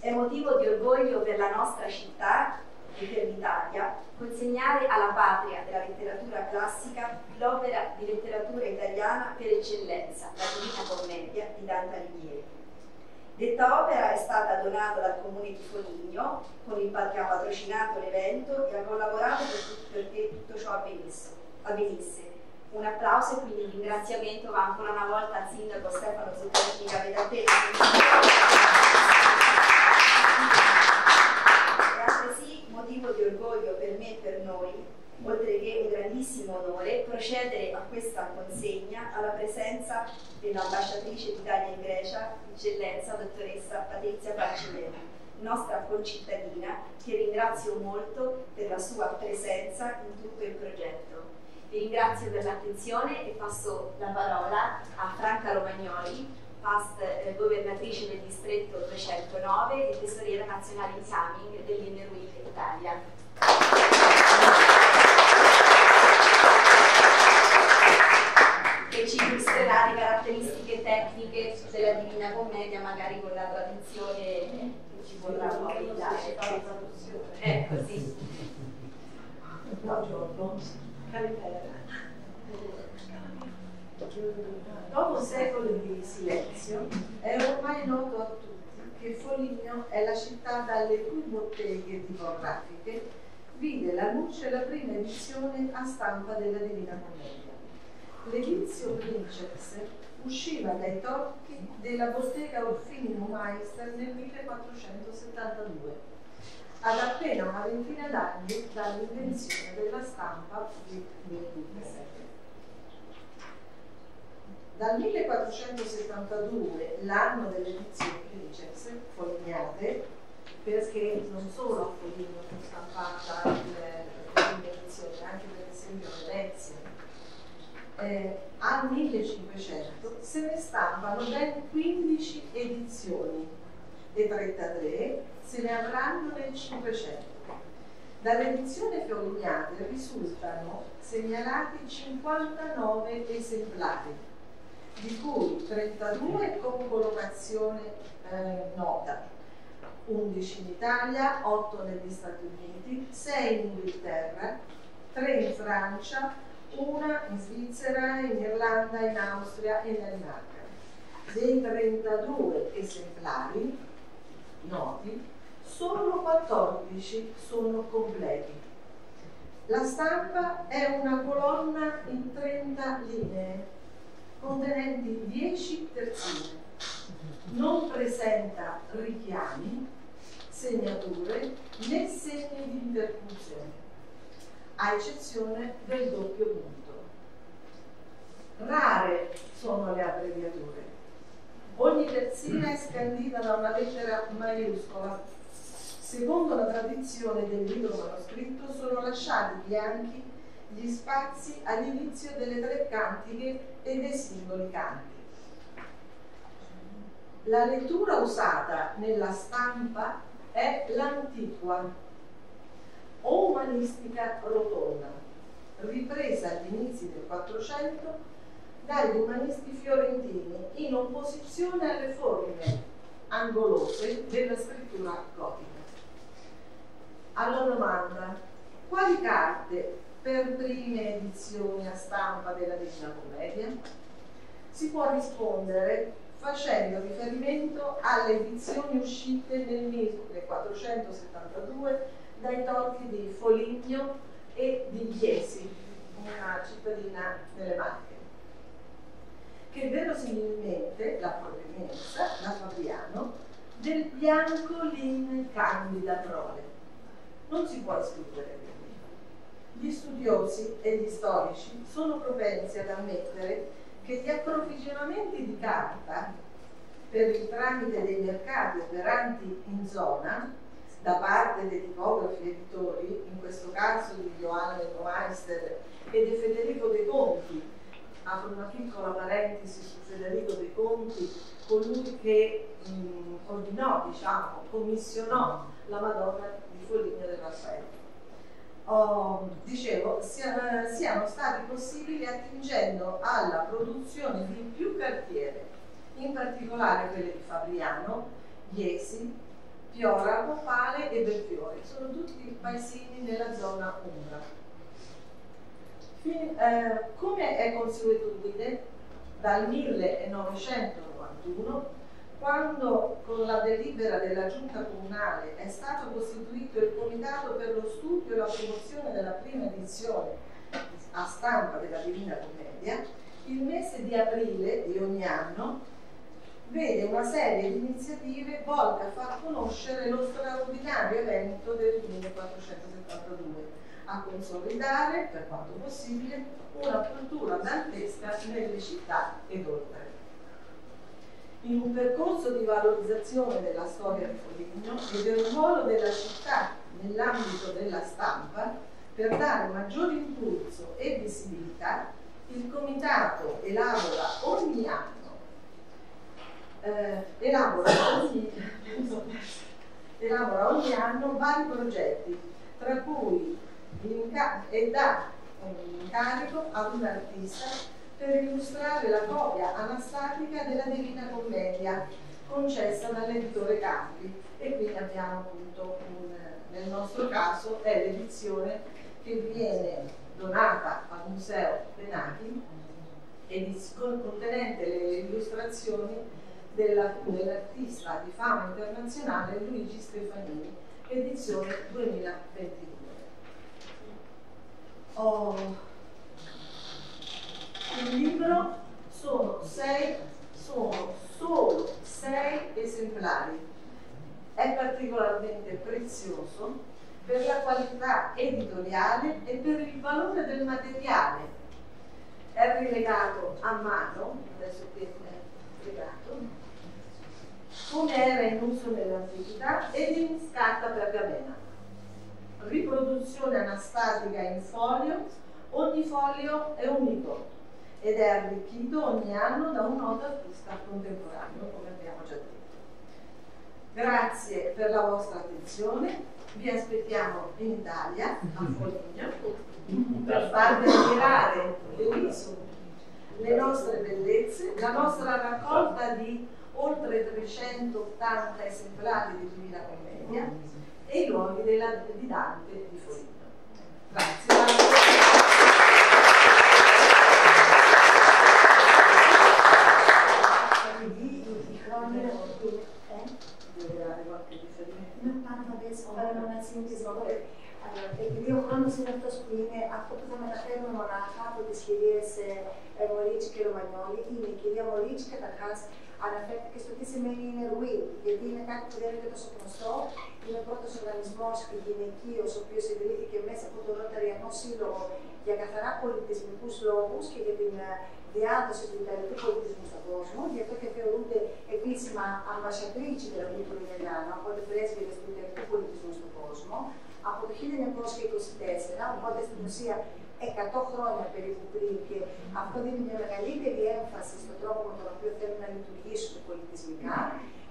È motivo di orgoglio per la nostra città e per l'Italia consegnare alla patria della letteratura classica l'opera di letteratura italiana per eccellenza, la Divina Commedia di Dante Alighieri. Detta opera è stata donata dal Comune di Foligno, con il, che ha patrocinato l'evento e ha collaborato perché tutto ciò avvenisse. Un applauso e quindi un ringraziamento va ancora una volta al sindaco Stefano Zuccherini che avete appena è altresì motivo di orgoglio per me e per noi oltre che un grandissimo onore procedere a questa consegna alla presenza dell'ambasciatrice d'Italia in Grecia, eccellenza dottoressa Patrizia Pacinelli nostra concittadina, che ringrazio molto per la sua presenza in tutto il progetto. Vi ringrazio per l'attenzione e passo la parola a Franca Romagnoli, past eh, governatrice del distretto 309 e tesoriera nazionale incoming dell'Innerweek Italia. che ci illustrerà le caratteristiche Sì. Calimera. Dopo secoli di silenzio, è ormai noto a tutti che Foligno è la città dalle cui botteghe tipografiche vide la luce la prima edizione a stampa della Divina Commedia. L'edizio Princeps usciva dai torchi della bottega Orfini Meister nel 1472, ad appena una ventina d'anni dall'invenzione della stampa di Gutenberg. Dal 1472, l'anno delle edizioni Princeps, folignate, perché non solo a Foligno fu stampata edizione, anche per esempio a Venezia, eh, al 1500 se ne stampano ben 15 edizioni e 33 se ne avranno nel 500. Dall'edizione Folignate risultano segnalati 59 esemplari di cui 32 con collocazione eh, nota, 11 in Italia, 8 negli Stati Uniti, 6 in Inghilterra, 3 in Francia, 1 in Svizzera, in Irlanda, in Austria e in Danimarca. Dei 32 esemplari noti, solo 14 sono completi. La stampa è una colonna in 30 linee contenenti 10 terzine. Non presenta richiami, segnature né segni di interpunzione, a eccezione del doppio punto. Rare sono le abbreviature. Ogni terzina è scandita da una lettera maiuscola. Secondo la tradizione del libro manoscritto sono lasciati bianchi gli spazi all'inizio delle tre cantiche e dei singoli canti. La lettura usata nella stampa è l'antiqua o umanistica rotonda, ripresa agli inizi del Quattrocento dagli umanisti fiorentini in opposizione alle forme angolose della scrittura gotica. Alla domanda, quali carte per prime edizioni a stampa della Divina Commedia? Si può rispondere facendo riferimento alle edizioni uscite nel 1472 dai torchi di Foligno e di Chiesi, una cittadina delle Marche, che verosimilmente la provenienza, la Fabriano, del bianco lin candida prole. Non si può escludere gli studiosi e gli storici sono propensi ad ammettere che gli approvvigionamenti di carta per il tramite dei mercati operanti in zona da parte dei tipografi editori, in questo caso di Johanna Meister e di Federico De Conti, apro una piccola parentesi su Federico De Conti, colui che mh, ordinò, diciamo, commissionò la Madonna di Foligno del Raffaello oh, dicevo, sia, siano stati possibili attingendo alla produzione di più cartiere, in particolare quelle di Fabriano, Iesi, Piora, Popale e Belfiore. Sono tutti paesini nella zona Umbra. Fin, eh, come è consuetudine, dal 1991 quando con la delibera della giunta comunale è stato costituito il comitato per lo studio e la promozione della prima edizione a stampa della Divina Commedia, il mese di aprile di ogni anno vede una serie di iniziative volte a far conoscere lo straordinario evento del 1472, a consolidare, per quanto possibile, una cultura dantesca nelle città ed oltre. In un percorso di valorizzazione della storia di Foligno e del ruolo della città nell'ambito della stampa, per dare maggiore impulso e visibilità, il Comitato elabora ogni anno, eh, elabora, ogni, <laughs> elabora ogni anno vari progetti, tra cui e dà un incarico ad un artista per illustrare la copia anastatica della Divina Commedia concessa dall'editore Capri e qui abbiamo appunto un nel nostro caso è l'edizione che viene donata al Museo Benati contenente le illustrazioni dell'artista di fama internazionale Luigi Stefanini, edizione 2022. Oh. Il libro sono sei, sono solo sei esemplari. È particolarmente prezioso per la qualità editoriale e per il valore del materiale. È rilegato a mano, adesso qui è legato, come era in uso nell'antichità ed in scarta pergamena. Riproduzione anastatica in folio, ogni foglio è unico ed è arricchito ogni anno da un noto artista contemporaneo, come abbiamo già detto. Grazie per la vostra attenzione, vi aspettiamo in Italia, a Foligno, per farvi ammirare le nostre bellezze, la nostra raccolta di oltre 380 esemplari di Divina Commedia e i luoghi della, di Dante di Foligno. Grazie. Επειδή ο χρόνο είναι αυτό που είναι, αυτό που θα μεταφέρουμε μονάχα από τι κυρίε Μωρίτσι και Ρωμανιόλη είναι η κυρία Μωρίτσι καταρχά αναφέρθηκε στο τι σημαίνει είναι ρουί, γιατί είναι κάτι που δεν είναι τόσο γνωστό. Είναι ο πρώτος οργανισμός γυναικείος, ο οποίος ιδρύθηκε μέσα από το Ρωταριανό Σύλλογο για καθαρά πολιτισμικούς λόγους και για την διάδοση του Ιταλικού πολιτισμού στον κόσμο. Γι' αυτό και θεωρούνται επίσημα ambasciatrici della cultura italiana, οπότε πρέσβειτε του Ιταλικού πολιτισμού στον κόσμο. Από το 1924, οπότε στην ουσία 100 χρόνια περίπου πριν και αυτό δίνει μια μεγαλύτερη έμφαση στον τρόπο με τον οποίο θέλουν να λειτουργήσουν πολιτισμικά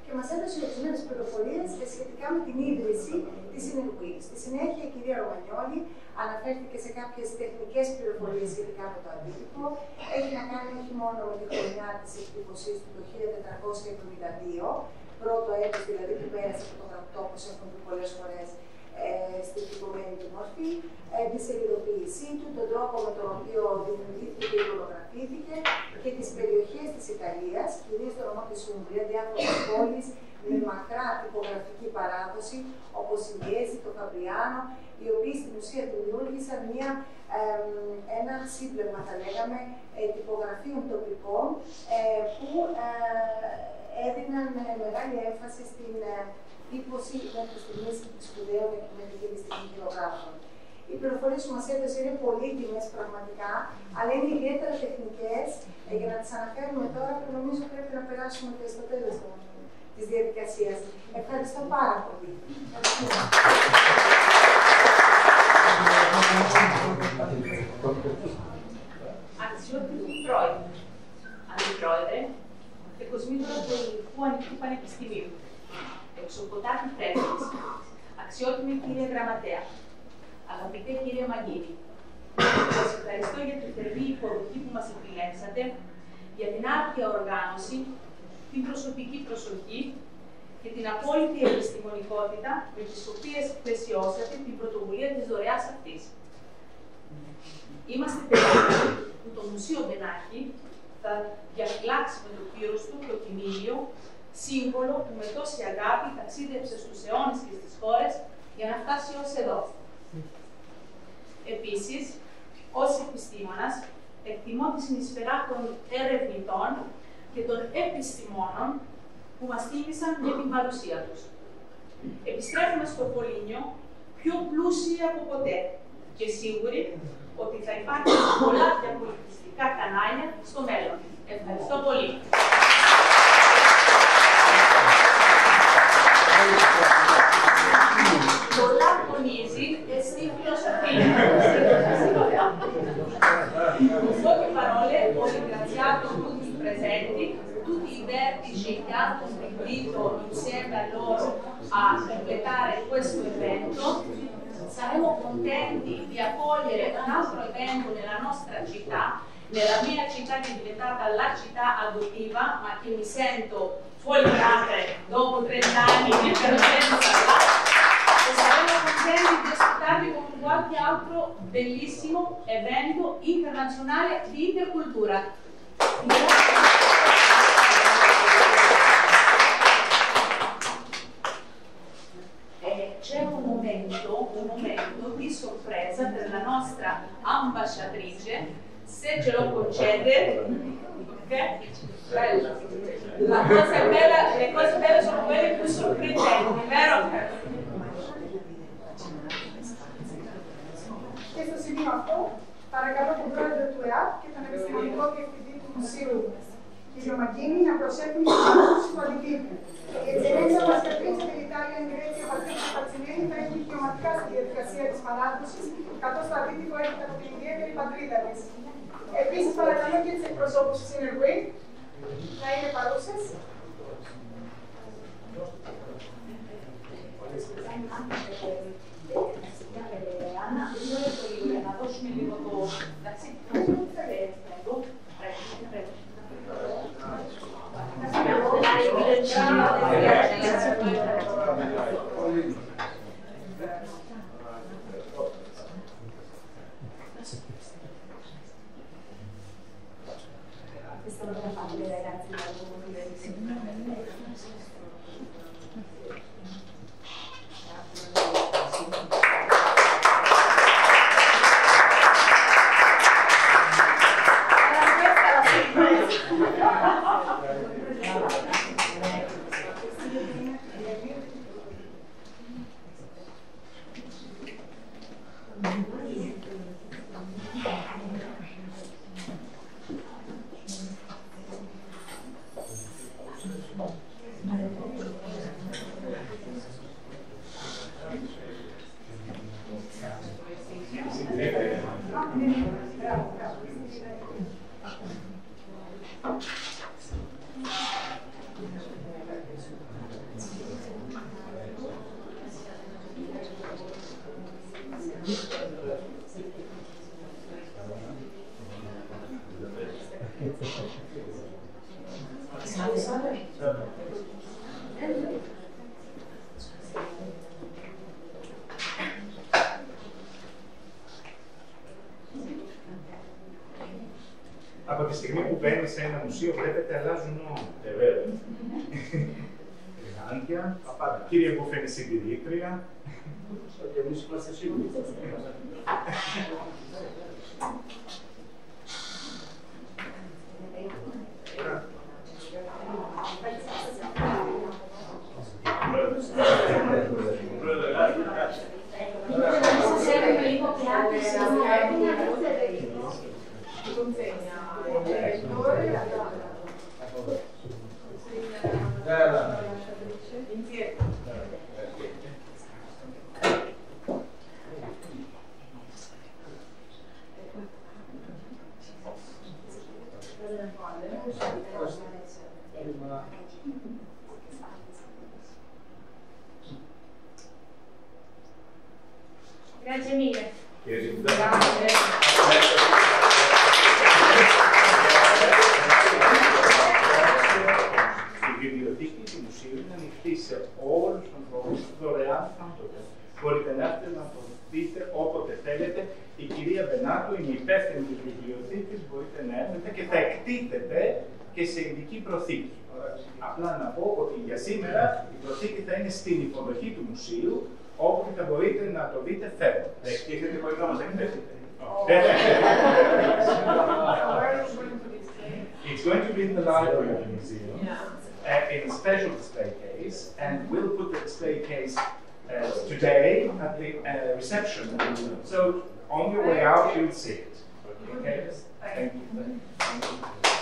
και μας έδωσε ορισμένες πληροφορίες σχετικά με την ίδρυση της συνεργή. Στη συνέχεια, η κυρία Ρωμανιόλη αναφέρθηκε σε κάποιες τεχνικές πληροφορίες σχετικά με το αντίτυπο. Έχει να κάνει όχι μόνο με τη χρονιά της εκτύπωσή του το 1472, πρώτο έτος δηλαδή που πέρασε από το γραπτό, όπως έχουν πει πολλές φορές ε, στην τυπωμένη του μορφή, ε, της σελιδοποίησή του, τον τρόπο με τον οποίο δημιουργήθηκε και υπολογραφήθηκε και τις περιοχές της Ιταλίας, κυρίως το νομό τη Ουγγρία, διάφορες πόλεις με μακρά τυπογραφική παράδοση, όπως η Λιέζη, το Φαμπριάνο, οι οποίοι στην ουσία δημιούργησαν μια, ε, ένα σύμπλεγμα, θα λέγαμε, ε, τυπογραφίων τοπικών ε, που έδιναν μεγάλη έμφαση στην τύπωση μέχρι στιγμή σπουδαίων και μεταχειριστικών χειρογράφων. Οι πληροφορίες που μας έδωσε είναι πολύτιμες πραγματικά, αλλά είναι ιδιαίτερα τεχνικές ε, για να τις αναφέρουμε τώρα που νομίζω πρέπει να περάσουμε και στο τέλος της διαδικασίας. Ευχαριστώ πάρα πολύ. Αξιότιμοι πρόεδροι, αντιπρόεδρε, εκοσμήτωρα του Ελληνικού Ανοιχτού Πανεπιστημίου, εξοκοτάτη πρέσβης, αξιότιμη κύριε Γραμματέα, αγαπητέ κύριε Μαγκίνη, σας ευχαριστώ για τη θερμή υποδοχή που μας επιλέξατε, για την άρτια οργάνωση, την προσωπική προσοχή και την απόλυτη επιστημονικότητα με τις οποίες πλαισιώσατε την πρωτοβουλία της δωρεάς αυτής. Είμαστε περίπου που το Μουσείο Μπενάκη θα διαφυλάξει με το κύρος του το κοιμήλιο σύμβολο που με τόση αγάπη ταξίδεψε στους αιώνες και στις χώρες για να φτάσει ως εδώ. Επίσης, ως επιστήμονας, εκτιμώ τη συνεισφερά των ερευνητών και των επιστημόνων που μας τίμησαν με την παρουσία τους. Επιστρέφουμε στο Πολύνιο πιο πλούσιοι από ποτέ και σίγουροι ότι θα υπάρχουν πολλά διαπολιτιστικά κανάλια στο μέλλον. Ευχαριστώ πολύ. Contribuito insieme a loro a completare questo evento. Saremo contenti di accogliere un altro evento nella nostra città, nella mia città che è diventata la città adottiva, ma che mi sento fuori dopo 30 anni di là e saremo contenti di aspettarvi con qualche altro bellissimo evento internazionale di intercultura. Eh, c'è un momento, un momento di sorpresa per la nostra ambasciatrice, se ce lo concede, ok? Bella. La cosa bella, le cose belle sono quelle più sorprendenti, vero? Και στο σημείο αυτό, παρακαλώ τον πρόεδρο του ΕΑΠ και τον επιστημονικό διευθυντή του Μουσείου, κ. Μαγκίνη, να προσέχουν την ανάπτυξη του αντιτύπου. Η Eccellenza Ambasciatrice dell'Italia in Grecia, Πατρίκια Πατσινέλη, θα έχει δικαιωματικά στη διαδικασία τη παράδοση, καθώ το αντίτυπο έρχεται από την ιδιαίτερη πατρίδα τη. Επίσης, παρακαλώ και τις εκπροσώπους της Inner μπαίνεις σε ένα μουσείο, βλέπετε, αλλάζουν όλα. È vero. Γάντια, κύριε Μπουφένη συντηρήτρια. Και εμείς είμαστε σίγουροι. <laughs> μουσείου, όπου θα μπορείτε να το δείτε φεύγοντα. Εκτίθεται χωρίς να μας εκθέσετε. It's going to be in the library of the museum uh, in a special display case, and we'll put the display case uh, today at the uh, reception. So on your way out, you'll see it. Okay? Thank you.